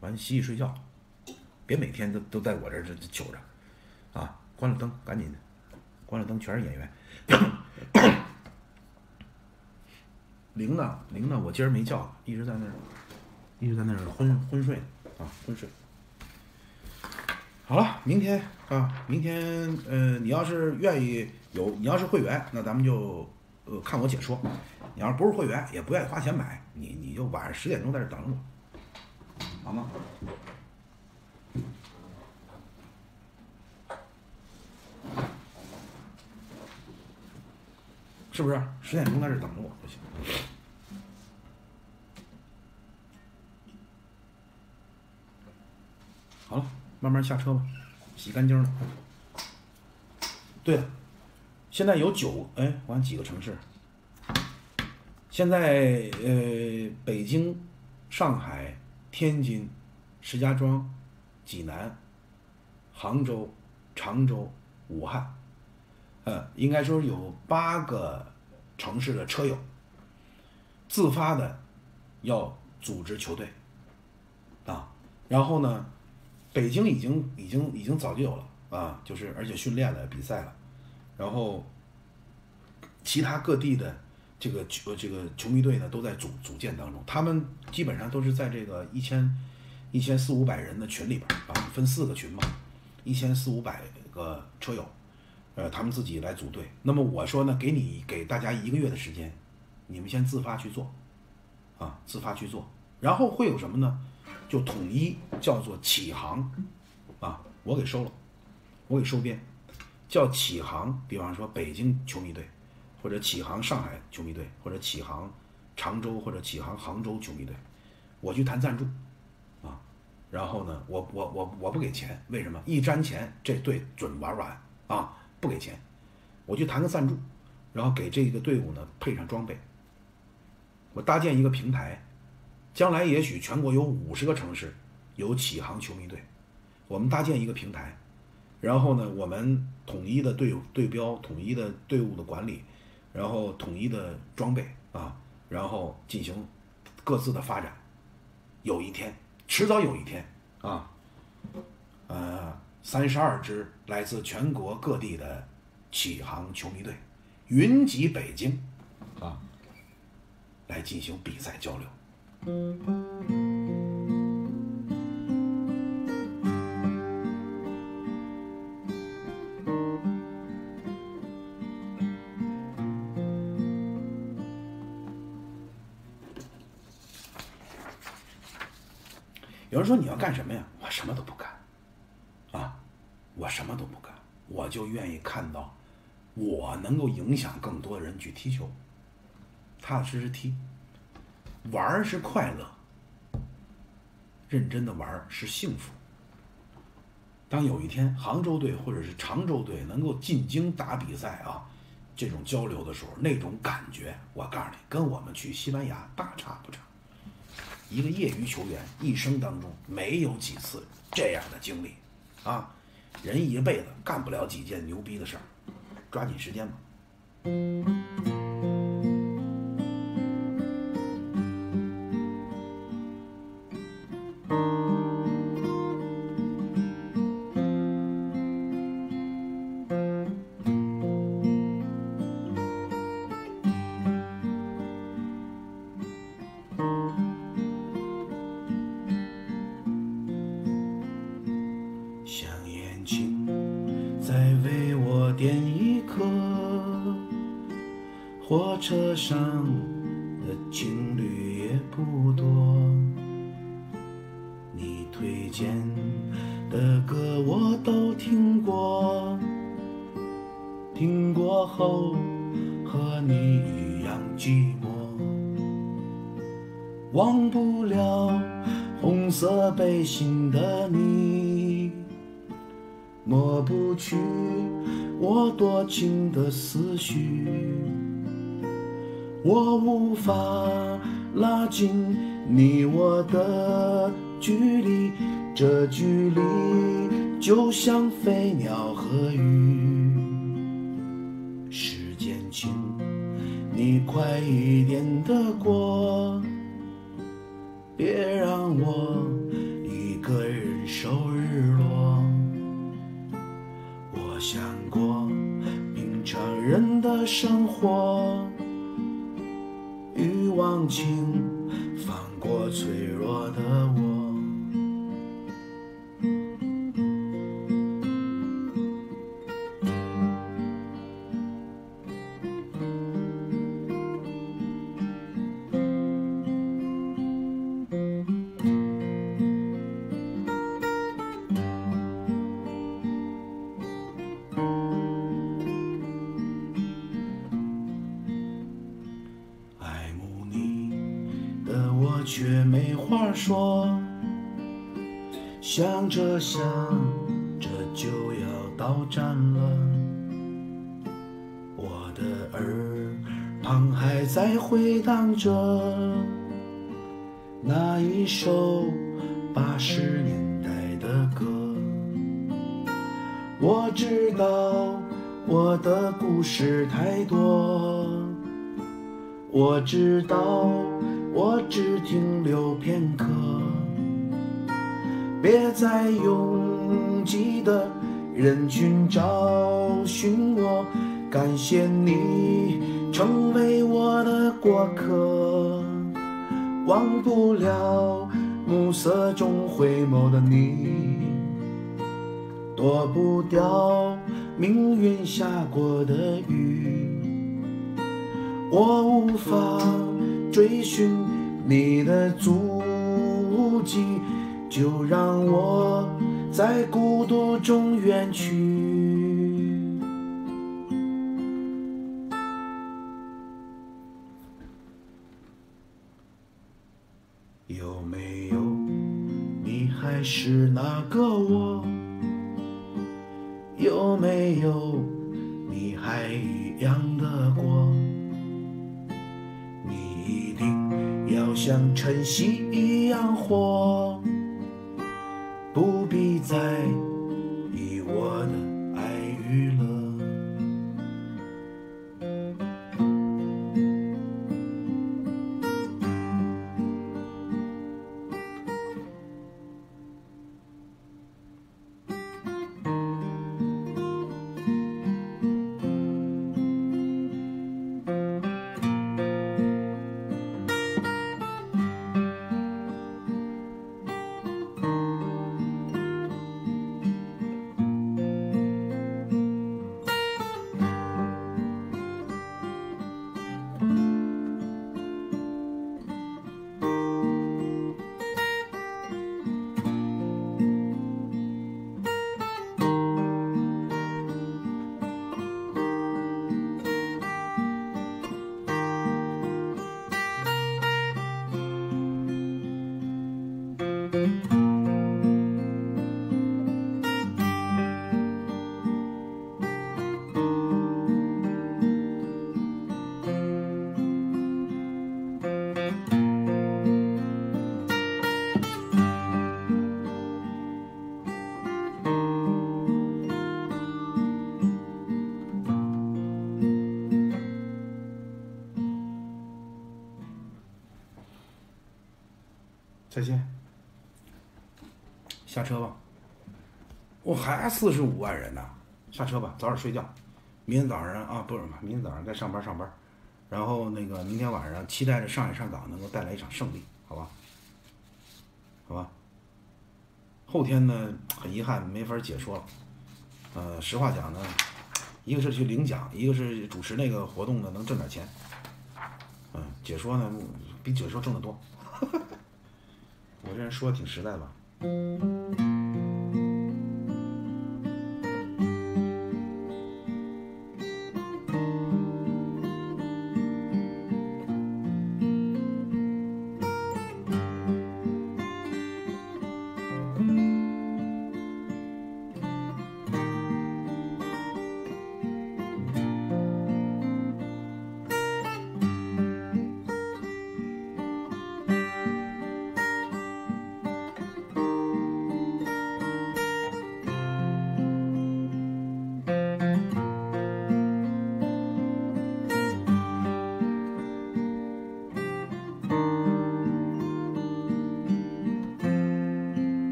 完洗洗睡觉，别每天都都在我这儿这求着，啊！关了灯，赶紧的，关了灯，全是演员。铃呢？铃呢？我今儿没叫，一直在那儿，一直在那儿昏昏睡啊，昏睡。好了，明天啊，明天呃，你要是愿意有，你要是会员，那咱们就呃看我解说。你要是不是会员，也不愿意花钱买，你你就晚上十点钟在这等着我，好吗？是不是？十点钟在这等着我就行。好了，慢慢下车吧，洗干净了。对了，现在有九哎，我看几个城市。现在，呃，北京、上海、天津、石家庄、济南、杭州、常州、武汉，呃，应该说有八个城市的车友自发的要组织球队啊。然后呢，北京已经已经已经早就有了啊，就是而且训练了、比赛了。然后其他各地的。这个球这个球迷队呢都在组组建当中，他们基本上都是在这个一千一千四五百人的群里边啊，分四个群嘛，一千四五百个车友，呃，他们自己来组队。那么我说呢，给你给大家一个月的时间，你们先自发去做，啊，自发去做，然后会有什么呢？就统一叫做启航，啊，我给收了，我给收编，叫启航。比方说北京球迷队。或者启航上海球迷队，或者启航常州或者启航杭州球迷队，我去谈赞助，啊，然后呢，我我我我不给钱，为什么？一沾钱这队准玩完啊！不给钱，我去谈个赞助，然后给这个队伍呢配上装备，我搭建一个平台，将来也许全国有五十个城市有启航球迷队，我们搭建一个平台，然后呢，我们统一的队队标，统一的队伍的管理。然后统一的装备啊，然后进行各自的发展。有一天，迟早有一天啊，呃，三十二支来自全国各地的启航球迷队云集北京啊。来进行比赛交流。有人说你要干什么呀？我什么都不我什么都不干，我就愿意看到我能够影响更多的人去踢球，踏踏实实踢，玩是快乐，认真的玩是幸福。当有一天杭州队或者是常州队能够进京打比赛啊，这种交流的时候，那种感觉，我告诉你，跟我们去西班牙大差不差。一个业余球员一生当中没有几次这样的经历，啊，人一辈子干不了几件牛逼的事儿，抓紧时间吧。一样寂寞。忘不了红色背心的你，抹不去我多情的思绪，我无法拉近你我的距离，这距离就像飞鸟和鱼。你快一点的过。别让我一个人守日落。我想过平常人的生活，欲望请放过脆弱去。有没有你还是那个我？有没有你还一样的过？你一定要像晨曦下车吧。我还四十五万人呢，下车吧，早点睡觉。明天早上啊，不是明天早上该上班上班。然后那个明天晚上期待着上海上港能够带来一场胜利，好吧？好吧。后天呢，很遗憾没法解说了。呃，实话讲呢，一个是去领奖，一个是主持那个活动呢，能挣点钱。嗯，解说呢，比解说挣得多。我这人说的挺实在吧？thank you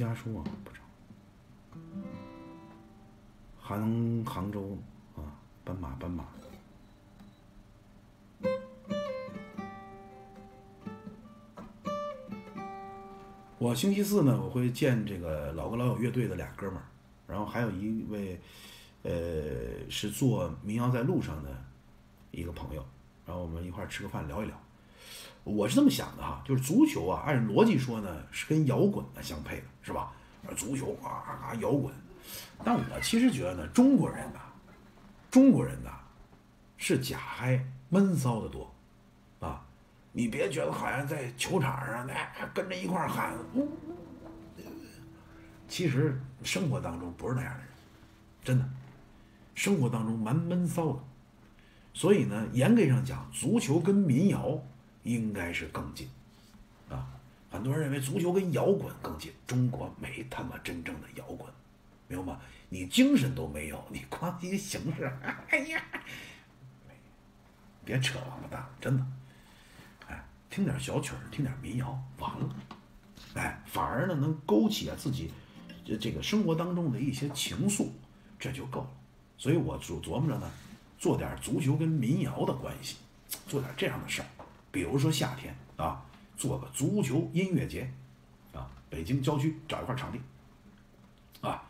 家书啊，不成。杭杭州啊，斑马斑马。我星期四呢，我会见这个老哥老友乐队的俩哥们儿，然后还有一位。呃，是做民谣在路上的一个朋友，然后我们一块儿吃个饭聊一聊。我是这么想的哈，就是足球啊，按逻辑说呢是跟摇滚呢相配的，是吧？足球啊啊摇滚，但我其实觉得呢，中国人呐，中国人呐是假嗨闷骚的多啊。你别觉得好像在球场上哎跟着一块儿喊，其实生活当中不是那样的人，真的。生活当中蛮闷骚的，所以呢，严格上讲，足球跟民谣应该是更近，啊，很多人认为足球跟摇滚更近，中国没他妈真正的摇滚，明白吗？你精神都没有，你光一个形式，哎呀，别扯王八蛋，真的，哎，听点小曲儿，听点民谣，完了，哎，反而呢能勾起啊自己这个生活当中的一些情愫，这就够了。所以我琢琢磨着呢，做点足球跟民谣的关系，做点这样的事儿，比如说夏天啊，做个足球音乐节，啊，北京郊区找一块场地，啊，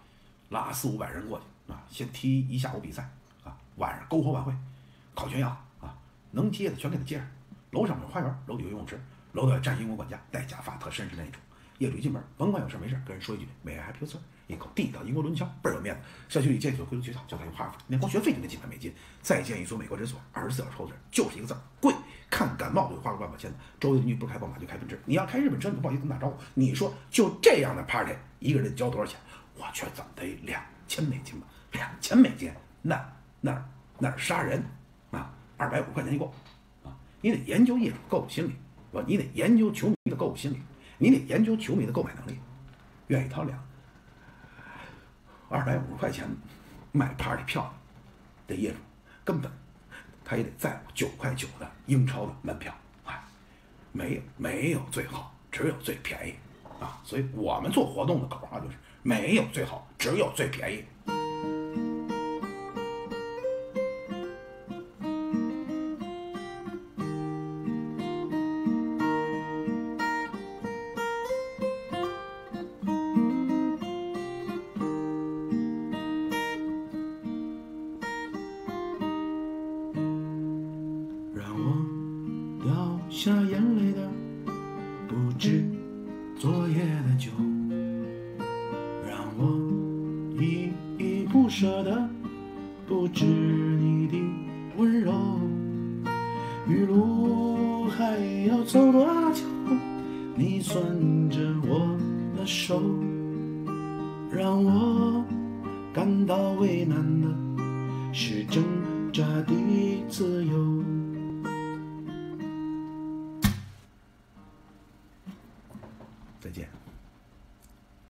拉四五百人过去啊，先踢一下午比赛啊，晚上篝火晚会，烤全羊啊，能接的全给他接上，楼上有花园，楼底有游泳池，楼底站英国管家，戴假发特绅士那种，业主一进门，甭管有事没事，跟人说一句，May I help you, sir？一口地道英国轮腔，倍儿有面子。社区里建一所贵族学校，就在用哈佛，连光学费就那几万美金。再建一所美国诊所，二十四小时候诊，就是一个字儿贵。看感冒就花个万把钱的。周围的女不开宝马就开奔驰，你要开日本车，你不好意思打招呼。你说就这样的 party，一个人交多少钱？我去，怎么得两千美金吧？两千美金，那那那杀人啊！二百五块钱一个啊！你得研究业主购物心理，不，你得研究球迷的购物心理，你得研究球迷的购买能力，愿意掏两。二百五十块钱买 party 票的业主，根本他也得在乎九块九的英超的门票。哎，没有没有最好，只有最便宜啊！所以我们做活动的口号就是：没有最好，只有最便宜。